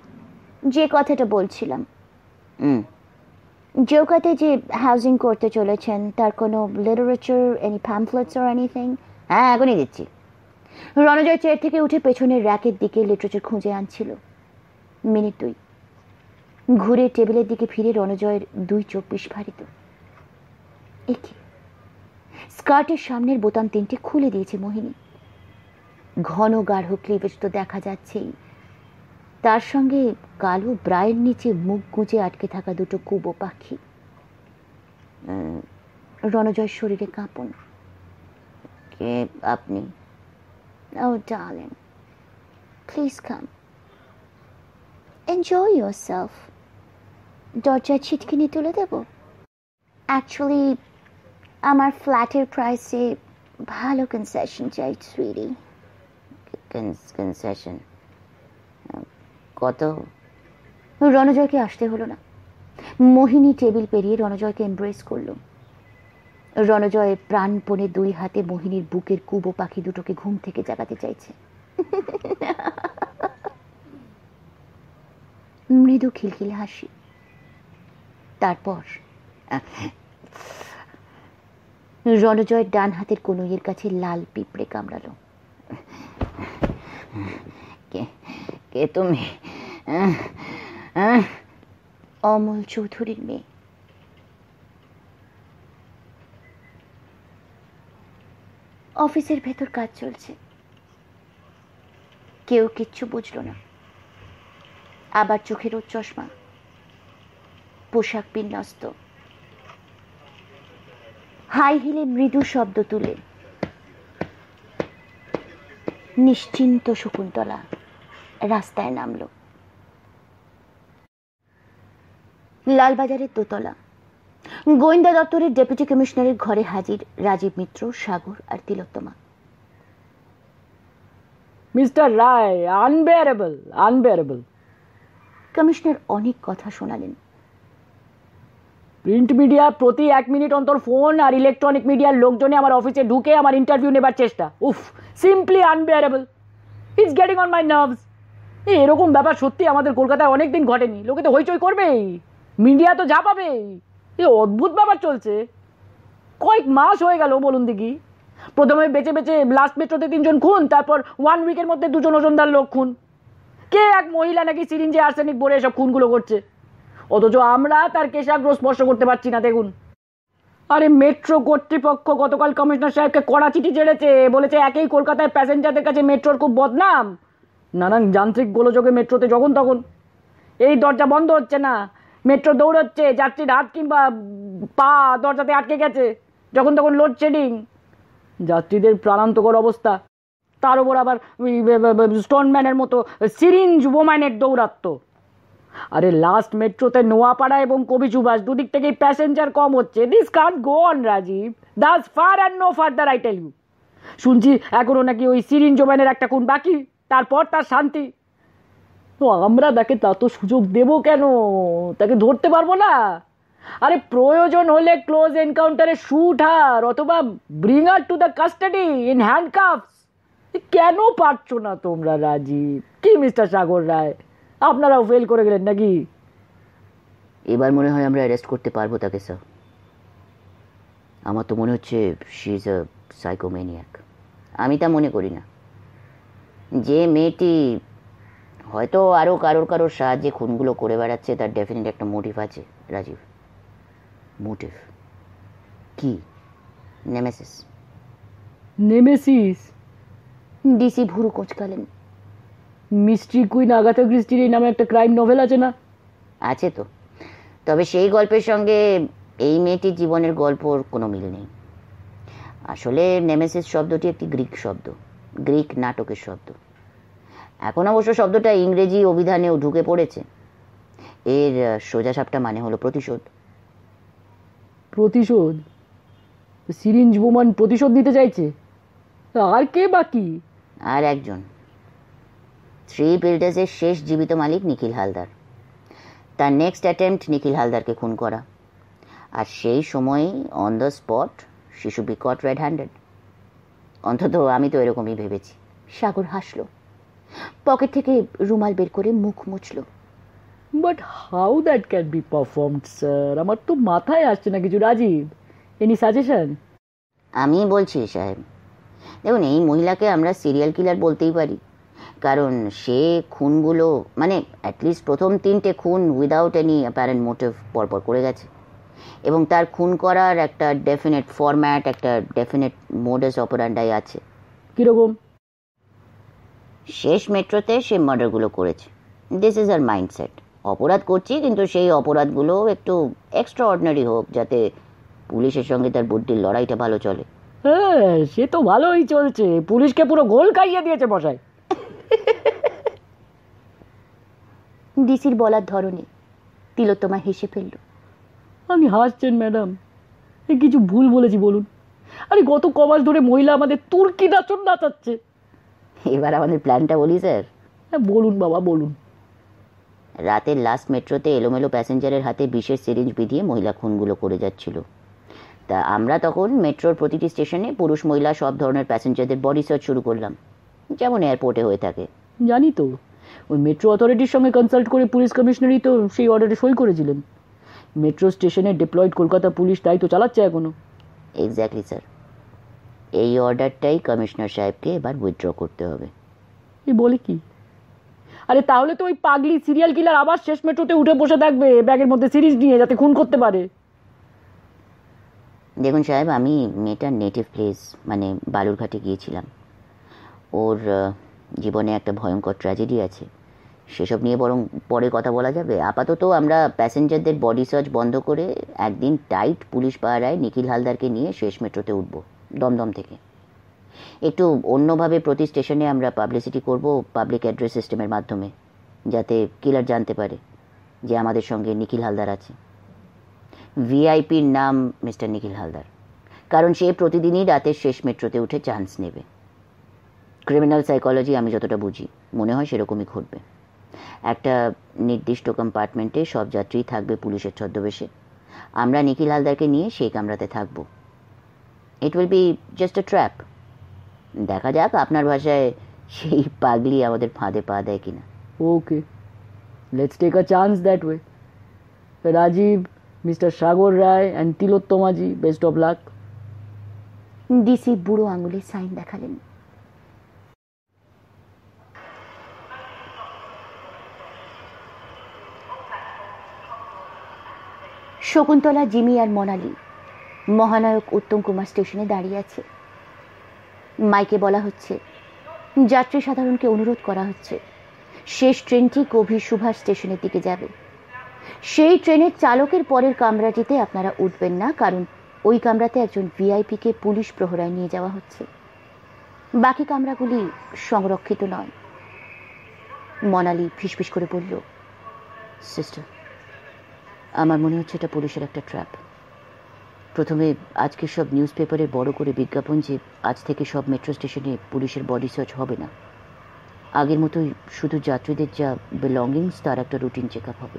যে কথাটা বলছিলাম। জোকাতে যে হাউজিং করতে চলেছেন তার কোনো literature any pamphlets or anything হ্যাঁ এখনই দিচ্ছি। রণজয় চেয়ার থেকে উঠে পেছনের র্যাকের দিকে লিটারেচার খুঁজে আনছিল। মিনিট দুই। ঘুরে টেবিলের দিকে ফিরে রণজয়ের দুই চোখ বিস্ফারিত। একে। স্কার্টের সামনের বোতাম তিনটে খুলে দিয়েছে মোহিনী। ঘন গাঢ় ক্লিবেজ তো দেখা যাচ্ছেই। তার সঙ্গে কালো ব্রায়ের নিচে মুখ গুঁজে আটকে থাকা দুটো কুবো পাখি। উম, রণজয়ের শরীরে কাঁপন। কে আপনি? Oh, darling. Please come. Enjoy yourself. দরজায় ছিটকিনি তুলে দেব? অ্যাকচুয়ালি আমার ফ্ল্যাটের প্রাইসে ভালো কনসেশন চাই সুইটি কনসেশন কত? রণজয়কে আসতে হলো না। মোহিনী টেবিল পেরিয়ে রণজয়কে এমব্রেস করল। রণজয় প্রাণপণে দুই হাতে মোহিনীর বুকের কুবো পাখি দুটোকে ঘুম থেকে জাগাতে চাইছে। মৃদু খিলখিল হাসি। তারপর? রণজয়ের ডান হাতের কনুইয়ের কাছে লাল পিঁপড়ে কামড়ালো। কে কে তুমি? অমল চৌধুরীর মেয়ে। অফিসের ভেতর কাজ চলছে। কেউ কিচ্ছু বুঝলো না। আবার চোখের চশমা। পোশাক বিন্যস্ত। হাই হিলে মৃদু শব্দ তুলে। নিশ্চিন্ত শকুন্তলা রাস্তায় নামলো। লালবাজারের দোতলা। গোয়েন্দা দপ্তরের ডেপুটি কমিশনারের ঘরে হাজির রাজীব মিত্র সাগর আর Tilottama. Mister Ray unbearable unbearable commissioner অনেক কথা শোনালেন। প্রিন্ট মিডিয়া প্রতি এক মিনিট অন্তর ফোন আর ইলেকট্রনিক মিডিয়ার লোকজনে আমার অফিসে ঢুকে আমার ইন্টারভিউ নেবার চেষ্টা। উফ simply unbearable it's getting on my nerves এরকম ব্যাপার সত্যি আমাদের কলকাতায় অনেক দিন ঘটেনি। লোকে তো হইচই করবেই। মিডিয়া তো যা পাবে। এ অদ্ভুত ব্যাপার চলছে। কয়েক মাস হয়ে গেল, বলুন দেখি। প্রথমে বেঁচে বেঁচে লাস্ট মেট্রোতে তিনজন খুন, তারপর ওয়ান উইকের মধ্যে দুজন ওজনদার লোক খুন। কে এক মহিলা নাকি সিরিঞ্জে আর্সেনিক ভরে এসব খুনগুলো করছে? অথচ আমরা তার কেশাগ্র স্পর্শ করতে পারছি না, দেখুন। আরে মেট্রো কর্তৃপক্ষ গতকাল কমিশনার সাহেবকে কড়া চিঠি ছেড়েছে বলেছে একই কলকাতায় প্যাসেঞ্জারদের কাছে মেট্রোর খুব বদনাম। নানান যান্ত্রিক গোলযোগে মেট্রোতে যখন তখন। এই দরজা বন্ধ হচ্ছে না, মেট্রো দৌড়চ্ছে, যাত্রীর হাত কিংবা পা দরজাতে আটকে গেছে, যখন তখন লোডশেডিং যাত্রীদের প্রাণান্তকর অবস্থা। তার উপর আবার স্টোনম্যানের মতো সিরিঞ্জ ওম্যানের দৌরাত্ম আরে লাস্ট মেট্রোতে নোয়াপাড়া এবং কবি সুভাষ দুদিক থেকেই প্যাসেঞ্জার কম হচ্ছে। This can't go on Rajiv. Thus far and no further I tell you শুনছি এখনও নাকি ওই সিরিঞ্জ ওম্যানের একটা খুন বাকি। তারপর তার শান্তি। তো আমরা তাকে তা তো সুযোগ দেব কেন? তাকে ধরতে পারব না। আরে প্রয়োজন হলে ক্লোজ এনকাউন্টারে শুট হার অথবা bring her to the custody in handcuffs কেন পারছ না তোমরা, রাজীব? কি মিস্টার সাগর রায়? আপনারাও ফেল করে গেলেন নাকি? এবার মনে হয় আমরা অ্যারেস্ট করতে পারব তাকে স্যার আমার তো মনে হচ্ছে শি ইজ আ সাইকোমেনিয়াক আমি তা মনে করি না। যে মেয়েটি হয়তো আরও কারোর কারোর সাহায্যে খুনগুলো করে বেড়াচ্ছে তার ডেফিনেট একটা মোটিভ আছে রাজীব। মোটিভ কি? নেমেসিস নেমেসিস ডিসি ভুরু কোচকালেন। মিস্ট্রি কুইন আগাথা ক্রিস্টির এই নামে একটা ক্রাইম নভেল আছে না? আছে তো। তবে সেই গল্পের সঙ্গে এই মেয়েটির জীবনের গল্পর কোনো মিল নেই। আসলে নেমেসিস শব্দটি একটি গ্রিক শব্দ গ্রিক নাটকের শব্দ। এখন অবশ্য শব্দটা ইংরেজি অভিধানেও ঢুকে পড়েছে। এর আহ, সোজাসাপটা মানে হলো প্রতিশোধ। প্রতিশোধ? সিরিঞ্জ বোমান প্রতিশোধ নিতে চাইছে? আর কে বাকি? আর একজন। থ্রি বিল্ডার্সের শেষ জীবিত মালিক নিখিল হালদার। তার নেক্সট অ্যাটেম্পট নিখিল হালদারকে খুন করা। আর সেই সময়ই অন দ্য স্পট শিশু বিকট রেড হ্যান্ডেড অন্তত আমি তো এরকমই ভেবেছি। সাগর হাসল। পকেট থেকে রুমাল বের করে মুখ মুছল। But how that can be performed sir আমার তো মাথায় আসছে না কিছু। রাজীব এনি সাজেশন আমি বলছি সাহেব দেখুন এই মহিলাকে আমরা সিরিয়াল কিলার বলতেই পারি। কারণ সে খুনগুলো মানে অ্যাটলিস্ট প্রথম তিনটে খুন উইদাউট এনি অ্যাপারেন্ট মোটিভ পরপর করে গেছে। এবং তার খুন করার একটা ডেফিনেট ফরম্যাট একটা ডেফিনেট মোডাস অপারান্ডাই আছে। কীরকম? শেষ মেট্রোতে সে মার্ডারগুলো করেছে। দিস ইজ আর মাইন্ডসেট অপরাধ করছি কিন্তু সেই অপরাধগুলো একটু এক্সট্রা অর্ডিনারি হোক যাতে পুলিশের সঙ্গে তার বুদ্ধির লড়াইটা ভালো চলে। হ্যাঁ সে তো ভালোই চলছে। পুলিশকে পুরো গোল খাইয়ে দিয়েছে বসায় ডিসির বলার ধরনে তিলোত্তমা হেসে ফেলল আপনি হাসছেন ম্যাডাম। কিছু ভুল বলেছি বলুন। আরে গত কমাস ধরে মহিলা আমাদের তুর্কি নাচন নাচাচ্ছে। এবার আমাদের প্ল্যানটা বলি স্যার। হ্যাঁ বলুন বাবা বলুন। রাতের লাস্ট মেট্রোতে এলোমেলো প্যাসেঞ্জারের হাতে বিশেষ সিরিঞ্জ বিধিয়ে মহিলা খুনগুলো করে যাচ্ছিল। তা আমরা তখন মেট্রোর প্রতিটি স্টেশনে পুরুষ মহিলা সব ধরনের প্যাসেঞ্জারদের বডি সার্চ শুরু করলাম। যেমন এয়ারপোর্টে হয়ে থাকে? জানি তো। ওই মেট্রো অথরিটির সঙ্গে কনসাল্ট করে পুলিশ কমিশনারই তো সেই অর্ডারে সই করেছিলেন। মেট্রো স্টেশনে ডিপ্লয়েড কলকাতা পুলিশ তাই তো চালাচ্ছে এখনও এক্স্যাক্টলি স্যার এই অর্ডারটাই কমিশনার সাহেবকে এবার উইথড্র করতে হবে। এ বলে কি? আরে তাহলে তো ওই পাগলি সিরিয়াল কিলার আবার শেষ মেট্রোতে উঠে বসে থাকবে ব্যাগের মধ্যে সিরিজ নিয়ে যাতে খুন করতে পারে। দেখুন সাহেব আমি মেয়েটার নেটিভ প্লেস মানে বালুরঘাটে গিয়েছিলাম। ওর জীবনে একটা ভয়ঙ্কর ট্র্যাজেডি আছে। সেসব নিয়ে বরং পরে কথা বলা যাবে। আপাতত আমরা প্যাসেঞ্জারদের বডি সার্চ বন্ধ করে একদিন টাইট পুলিশ পাহারায় নিখিল হালদারকে নিয়ে শেষ মেট্রোতে উঠব, দমদম থেকে। একটু অন্যভাবে প্রতি স্টেশনে আমরা পাবলিসিটি করব পাবলিক অ্যাড্রেস সিস্টেমের মাধ্যমে, যাতে কিলার জানতে পারে যে আমাদের সঙ্গে নিখিল হালদার আছে। ভিআইপির নাম মিস্টার নিখিল হালদার। কারণ সে প্রতিদিনই রাতের শেষ মেট্রোতে উঠে চান্স নেবে। ক্রিমিনাল সাইকোলজি আমি যতটা বুঝি মনে হয় সেরকমই ঘটবে। একটা নির্দিষ্ট কম্পার্টমেন্টে সব যাত্রী থাকবে পুলিশের ছদ্মবেশে। আমরা নিখিল হালদারকে নিয়ে সেই কামরাতে থাকব। It will be just a trap দেখা যাক আপনার ভাষায় সেই পাগলি আমাদের ফাঁদে পা দেয় কিনা। Okay let's take a chance that way Rajiv mister Sagar Ray and তিলোত্তমাজি best of luck DC বুড়ো আঙুলে সাইন দেখালেন। শকুন্তলা, জিমি আর মনালি। মহানায়ক উত্তম কুমার স্টেশনে দাঁড়িয়ে আছে। মাইকে বলা হচ্ছে, যাত্রী সাধারণকে অনুরোধ করা হচ্ছে, শেষ ট্রেনটি গভীর সুভাষ স্টেশনের দিকে যাবে। সেই ট্রেনের চালকের পরের কামরাটিতে আপনারা উঠবেন না, কারণ ওই কামরাতে একজন ভিআইপিকে পুলিশ প্রহরায় নিয়ে যাওয়া হচ্ছে। বাকি কামরাগুলি সংরক্ষিত নয়। মনালি ফিসফিস করে বলল, সিস্টার আমার মনে হচ্ছে এটা পুলিশের একটা ট্র্যাপ প্রথমে আজকে সব নিউজ পেপারে বড় করে বিজ্ঞাপন যে আজ থেকে সব মেট্রো স্টেশনে পুলিশের বডি সার্চ হবে না। আগের মতোই শুধু যাত্রীদের যা বিলঙ্গিংস তার একটা রুটিন চেক আপ হবে।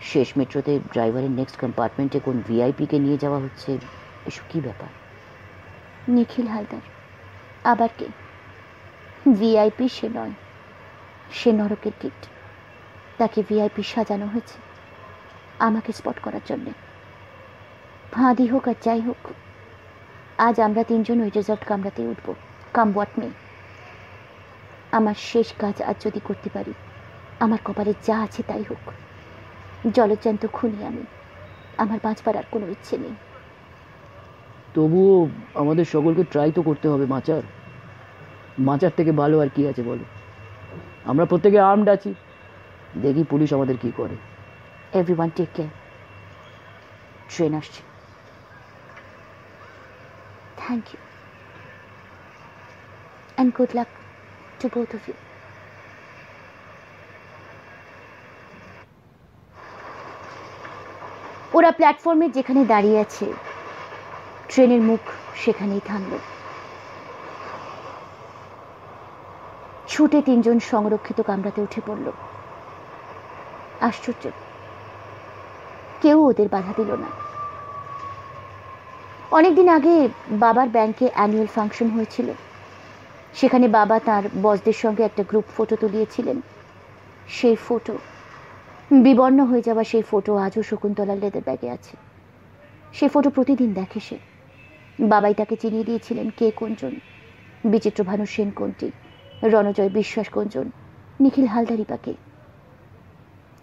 শেষ মেট্রোতে ড্রাইভারের নেক্সট কম্পার্টমেন্টে কোন ভিআইপিকে নিয়ে যাওয়া হচ্ছে, এসব কী ব্যাপার? নিখিল হালদার, আবার কে? ভিআইপি সে নয়, সে নরকের কিট তাকে ভিআইপি সাজানো হয়েছে। আমাকে স্পট করার জন্যে। ফাঁদি হোক আর যাই হোক, আজ আমরা তিনজন ওই রিজর্ট কামরাতে উঠব। কাম হোয়াট মে আমার শেষ কাজ আজ যদি করতে পারি, আমার কপালে যা আছে তাই হোক। জলজ্যান্ত খুনি আমি, আমার বাঁচবার আর কোনো ইচ্ছে নেই। তবুও আমাদের সকলকে ট্রাই তো করতে হবে, মাচার। মাচার থেকে ভালো আর কি আছে বলো? আমরা প্রত্যেকে আর্মড আছি। দেখি পুলিশ আমাদের কি করে। এভরিওয়ান টেক কেয়ার ট্রেন আসছে thank you and good luck to both of you ওরা প্ল্যাটফর্মে যেখানে দাঁড়িয়ে আছে, ট্রেনের মুখ সেখানেই থামল ছুটে তিনজন সংরক্ষিত কামরাতে উঠে পড়ল। আশ্চর্য। কেউ ওদের বাধা দিল না। অনেকদিন আগে বাবার ব্যাংকে অ্যানুয়াল ফাংশন হয়েছিল। সেখানে বাবা তার বসদের সঙ্গে একটা গ্রুপ ফটো তুলিয়েছিলেন। সেই ফটো বিবর্ণ হয়ে যাওয়া সেই ফটো আজও শকুন্তলার লেদের ব্যাগে আছে। সেই ফটো প্রতিদিন দেখে সে। বাবাই তাকে চিনিয়ে দিয়েছিলেন কে কোনজন বিচিত্র ভানু সেন কোনটি? রণজয় বিশ্বাস কোনজন নিখিল হালদারি পাকে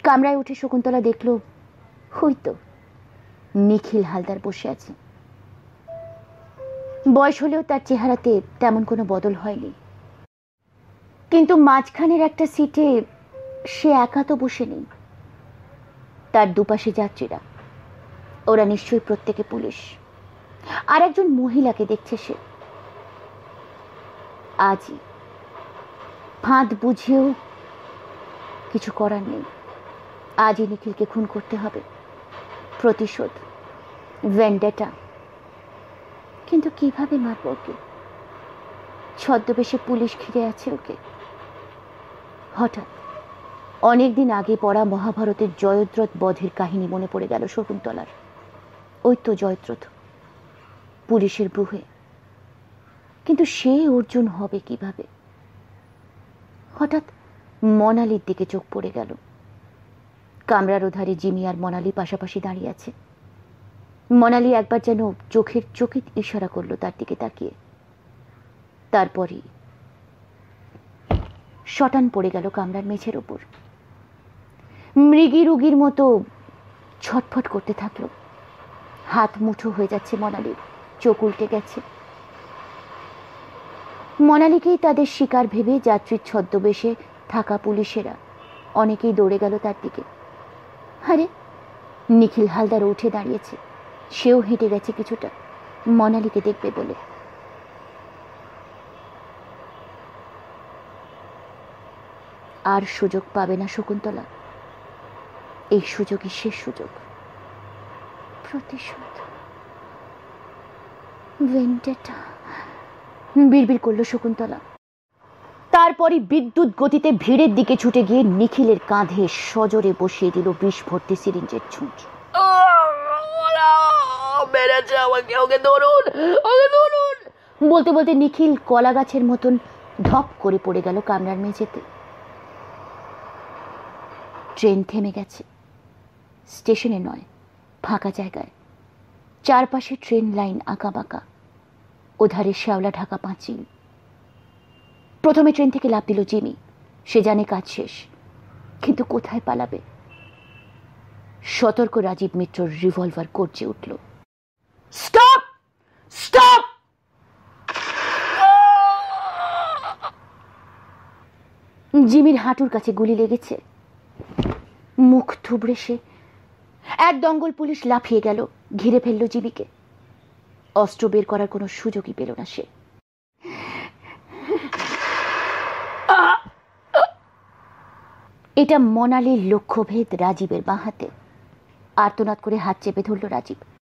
কামরায় উঠে শকুন্তলা দেখল হইতো নিখিল হালদার বসে আছে। বয়স হলেও তার চেহারাতে তেমন কোনো বদল হয়নি। কিন্তু মাঝখানের একটা সিটে সে একা তো বসে নেই। তার দুপাশে যাত্রীরা, ওরা নিশ্চয়ই প্রত্যেকে পুলিশ। আর একজন মহিলাকে দেখছে সে। আজই ফাঁদ বুঝেও কিছু করার নেই। আজই নিখিলকে খুন করতে হবে। প্রতিশোধ ভেন্ডেটা কিন্তু কীভাবে মারব ওকে? ছদ্মবেশে পুলিশ ঘিরে আছে ওকে। হঠাৎ অনেকদিন আগে পড়া মহাভারতের জয়দ্রথ বধের কাহিনী মনে পড়ে গেল শকুন্তলার। ওই তো জয়দ্রথ, পুলিশের ব্রুহে কিন্তু সে অর্জুন হবে কীভাবে? হঠাৎ মনালির দিকে চোখ পড়ে গেল। কামরার ওধারে জিমি আর মনালি পাশাপাশি দাঁড়িয়ে আছে। মনালি একবার যেন চোখের চকিত ইশারা করল তার দিকে তাকিয়ে। তারপরই শটান পড়ে গেল কামরার মেঝের ওপর। মৃগী রুগীর মতো ছটফট করতে থাকল। হাত মুঠো হয়ে যাচ্ছে মনালির, চোখ উল্টে গেছে। মনালিকেই তাদের শিকার ভেবে যাত্রীর ছদ্মবেশে থাকা পুলিশেরা অনেকেই দৌড়ে গেল তার দিকে। আরে, নিখিল হালদার উঠে দাঁড়িয়েছে। সেও হেঁটে গেছে কিছুটা। মনালিকে দেখবে বলে। আর সুযোগ পাবে না শকুন্তলা। এই সুযোগই শেষ সুযোগ। প্রতিশোধ। বিড়বিড় করল শকুন্তলা। তারপরে বিদ্যুৎ গতিতে ভিড়ের দিকে ছুটে গিয়ে নিখিলের কাঁধে সজোরে বসিয়ে দিল বিষ ভর্তি সিরিঞ্জের ছুঁচ। মেরেছে আমাকে ওকে ধরুন ওকে ধরুন। বলতে বলতে নিখিল কলা গাছের মতন ধপ করে পড়ে গেল কামরার মেঝেতে। ট্রেন থেমে গেছে। স্টেশনে নয় ফাঁকা জায়গায়। চারপাশে ট্রেন লাইন আঁকা বাঁকা ওধারে শ্যাওলা ঢাকা পাঁচিল। প্রথমে ট্রেন থেকে লাভ দিল জিমি। সে জানে কাজ শেষ, কিন্তু কোথায় পালাবে? সতর্ক রাজীব মিত্রর রিভলভার করছে উঠল। স্টপ! স্টপ! জিমির হাঁটুর কাছে গুলি লেগেছে। মুখ থুবড়ে সে এক দঙ্গল পুলিশ লাফিয়ে গেল, ঘিরে ফেলল জিমিকে। অস্ত্র বের করার কোনো সুযোগই পেল না সে। এটা মনালির লক্ষ্যভেদ রাজীবের বাঁ হাতে আর্তনাদ করে হাত চেপে ধরল রাজীব।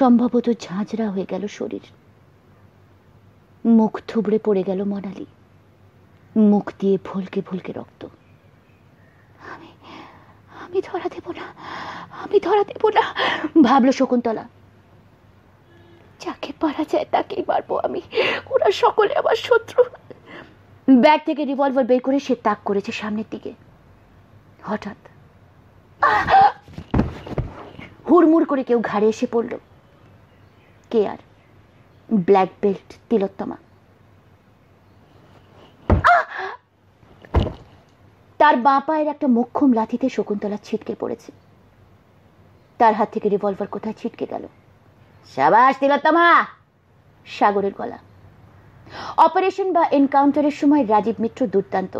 সম্ভবত ঝাঁঝরা হয়ে গেল শরীর। মুখ থুবড়ে পড়ে গেল মনালি। মুখ দিয়ে ভুলকে ভুলকে রক্ত। আমি আমি ধরা দেব না, আমি ধরা দেব না, ভাবলো শকুন্তলা। যাকে পারা যায় তাকেই মারবো আমি। ওরা সকলে আমার শত্রু। ব্যাগ থেকে রিভলভার বের করে সে তাক করেছে সামনের দিকে। হঠাৎ হুড়মুড় করে কেউ ঘাড়ে এসে পড়ল। কে আর ব্ল্যাক বেল্ট তিলোত্তমা তার বাঁ পায়ের একটা মোক্ষম লাথিতে শকুন্তলা ছিটকে পড়েছে। তার হাত থেকে রিভলভার কোথায় ছিটকে গেল? সাবাস, তিলোত্তমা! সাগরের গলা। অপারেশন বা এনকাউন্টারের সময় রাজীব মিত্র দুর্দান্ত।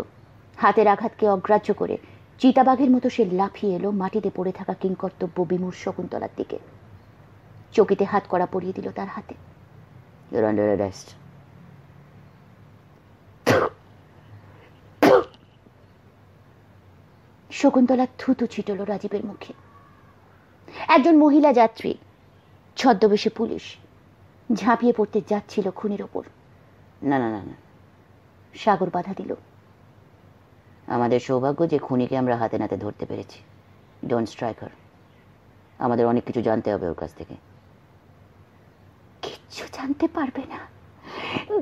হাতের আঘাতকে অগ্রাহ্য করে চিতাবাঘের মতো সে লাফিয়ে এলো মাটিতে পড়ে থাকা কিংকর্তব্য বিমূর শকুন্তলার দিকে। চকিতে হাত করা পরিয়ে দিল তার হাতে। ইউর আন্ডার অ্যারেস্ট শকুন্তলা থুতু ছিটল রাজীবের মুখে। একজন মহিলা যাত্রী ছদ্মবেশে পুলিশ ঝাঁপিয়ে পড়তে যাচ্ছিল খুনির ওপর। না না না না। সাগর বাধা দিল। আমাদের সৌভাগ্য যে খুনিকে আমরা হাতে নাতে ধরতে পেরেছি। ডোন্ট স্ট্রাইকার আমাদের অনেক কিছু জানতে হবে ওর কাছ থেকে। কিচ্ছু জানতে পারবে না।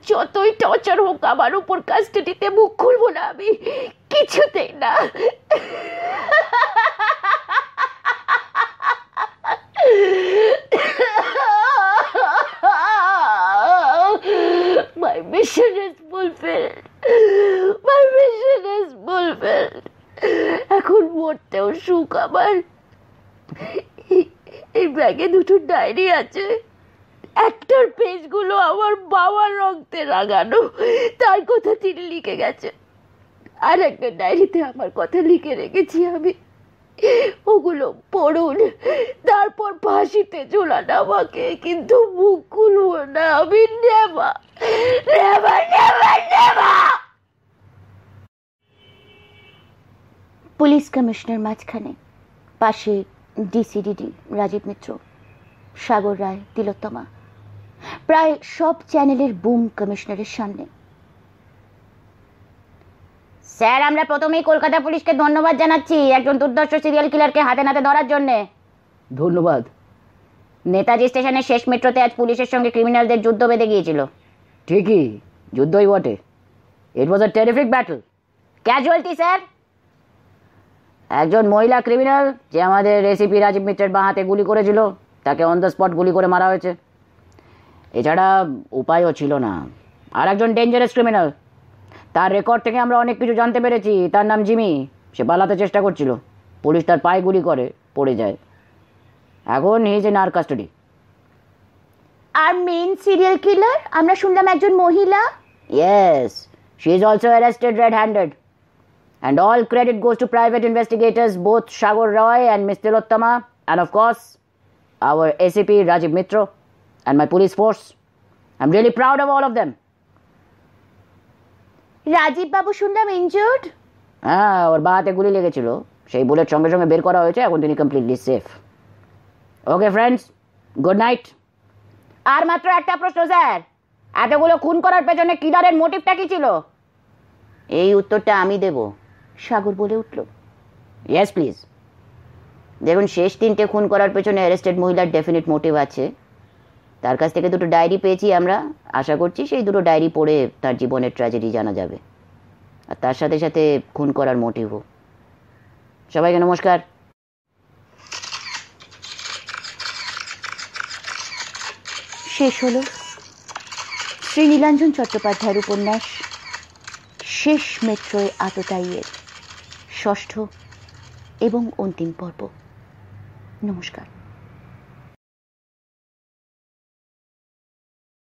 যতই টর্চার হোক, আমার উপর কাস্টাডিতে মুখ খুলবো না আমি। কিছুতেই না। My mission is fulfilled. My mission is fulfilled. এখন মরতেও সুখ আমার। এই ব্যাগে দুটো ডায়েরি আছে। একটার পেজগুলো আমার বাবার রক্তে রাগানো তার কথা তিনি লিখে গেছে আর একটা ডায়েরিতে আমার কথা লিখে রেখেছি আমি। ওগুলো পড়ুন। তারপর ফাঁসিতে ঝোলান আমাকে, কিন্তু মুখ খুলবো না আমি। নেবা। নেবা নেবা নেবা! পুলিশ কমিশনার মাঝখানে পাশে ডিসিডিডি রাজীব মিত্র, সাগর রায়, তিলোত্তমা। প্রায় সব চ্যানেলের বুম কমিশনারের সামনে। স্যার আমরা প্রথমেই কলকাতা পুলিশকে ধন্যবাদ জানাচ্ছি একজন দুর্দর্শ সিরিয়াল কিলারকে হাতে নাতে ধরার জন্যে। ধন্যবাদ। নেতাজি স্টেশনের শেষ মেট্রোতে আজ পুলিশের সঙ্গে ক্রিমিনালদের যুদ্ধ বেঁধে গিয়েছিল। ঠিকই যুদ্ধই বটে। It was a terrific battle casualty sir একজন মহিলা ক্রিমিনাল যে আমাদের রেসিপি রাজীব মিত্রের বাঁ হাতে গুলি করেছিল তাকে অন দ্য স্পট গুলি করে মারা হয়েছে। এছাড়া উপায়ও ছিল না। আর একজন ডেঞ্জারাস ক্রিমিনাল তার রেকর্ড থেকে আমরা অনেক কিছু জানতে পেরেছি। তার নাম জিমি সে পালাতে চেষ্টা করছিল। পুলিশ তার পায়ে গুলি করে পড়ে যায়। এখন he's in our custody R main serial killer আমরা শুনলাম একজন মহিলা? Yes she is also arrested red handed and all credit goes to private investigators both Sagar Roy and miss Tilottama and of course our ACP Rajiv Mitra and my police force. I'm really proud of all of them. Rajiv বাবু শুনলাম injured হ্যাঁ ওর বা হাতে গুলি লেগেছিল। সেই bullet সঙ্গে সঙ্গে বের করা হয়েছে এখন তিনি completely safe okay friends good night আর মাত্র একটা প্রশ্ন স্যার। এতগুলো খুন করার পেছনে কিলারের মোটিভটা কি ছিল? এই উত্তরটা আমি দেব। সাগর বলে উঠল। ইয়েস প্লিজ দেখুন শেষ তিনটে খুন করার পেছনে অ্যারেস্টেড মহিলার ডেফিনিট মোটিভ আছে। তার কাছ থেকে দুটো ডায়েরি পেয়েছি আমরা। আশা করছি সেই দুটো ডায়েরি পড়ে তার জীবনের ট্র্যাজেডি জানা যাবে। আর তার সাথে সাথে খুন করার মোটিভও সবাইকে নমস্কার। শেষ হলো শ্রী নীলাঞ্জন চট্টোপাধ্যায়ের উপন্যাস শেষ মেট্রোয় আততায়ীর ষষ্ঠ এবং অন্তিম পর্ব। নমস্কার।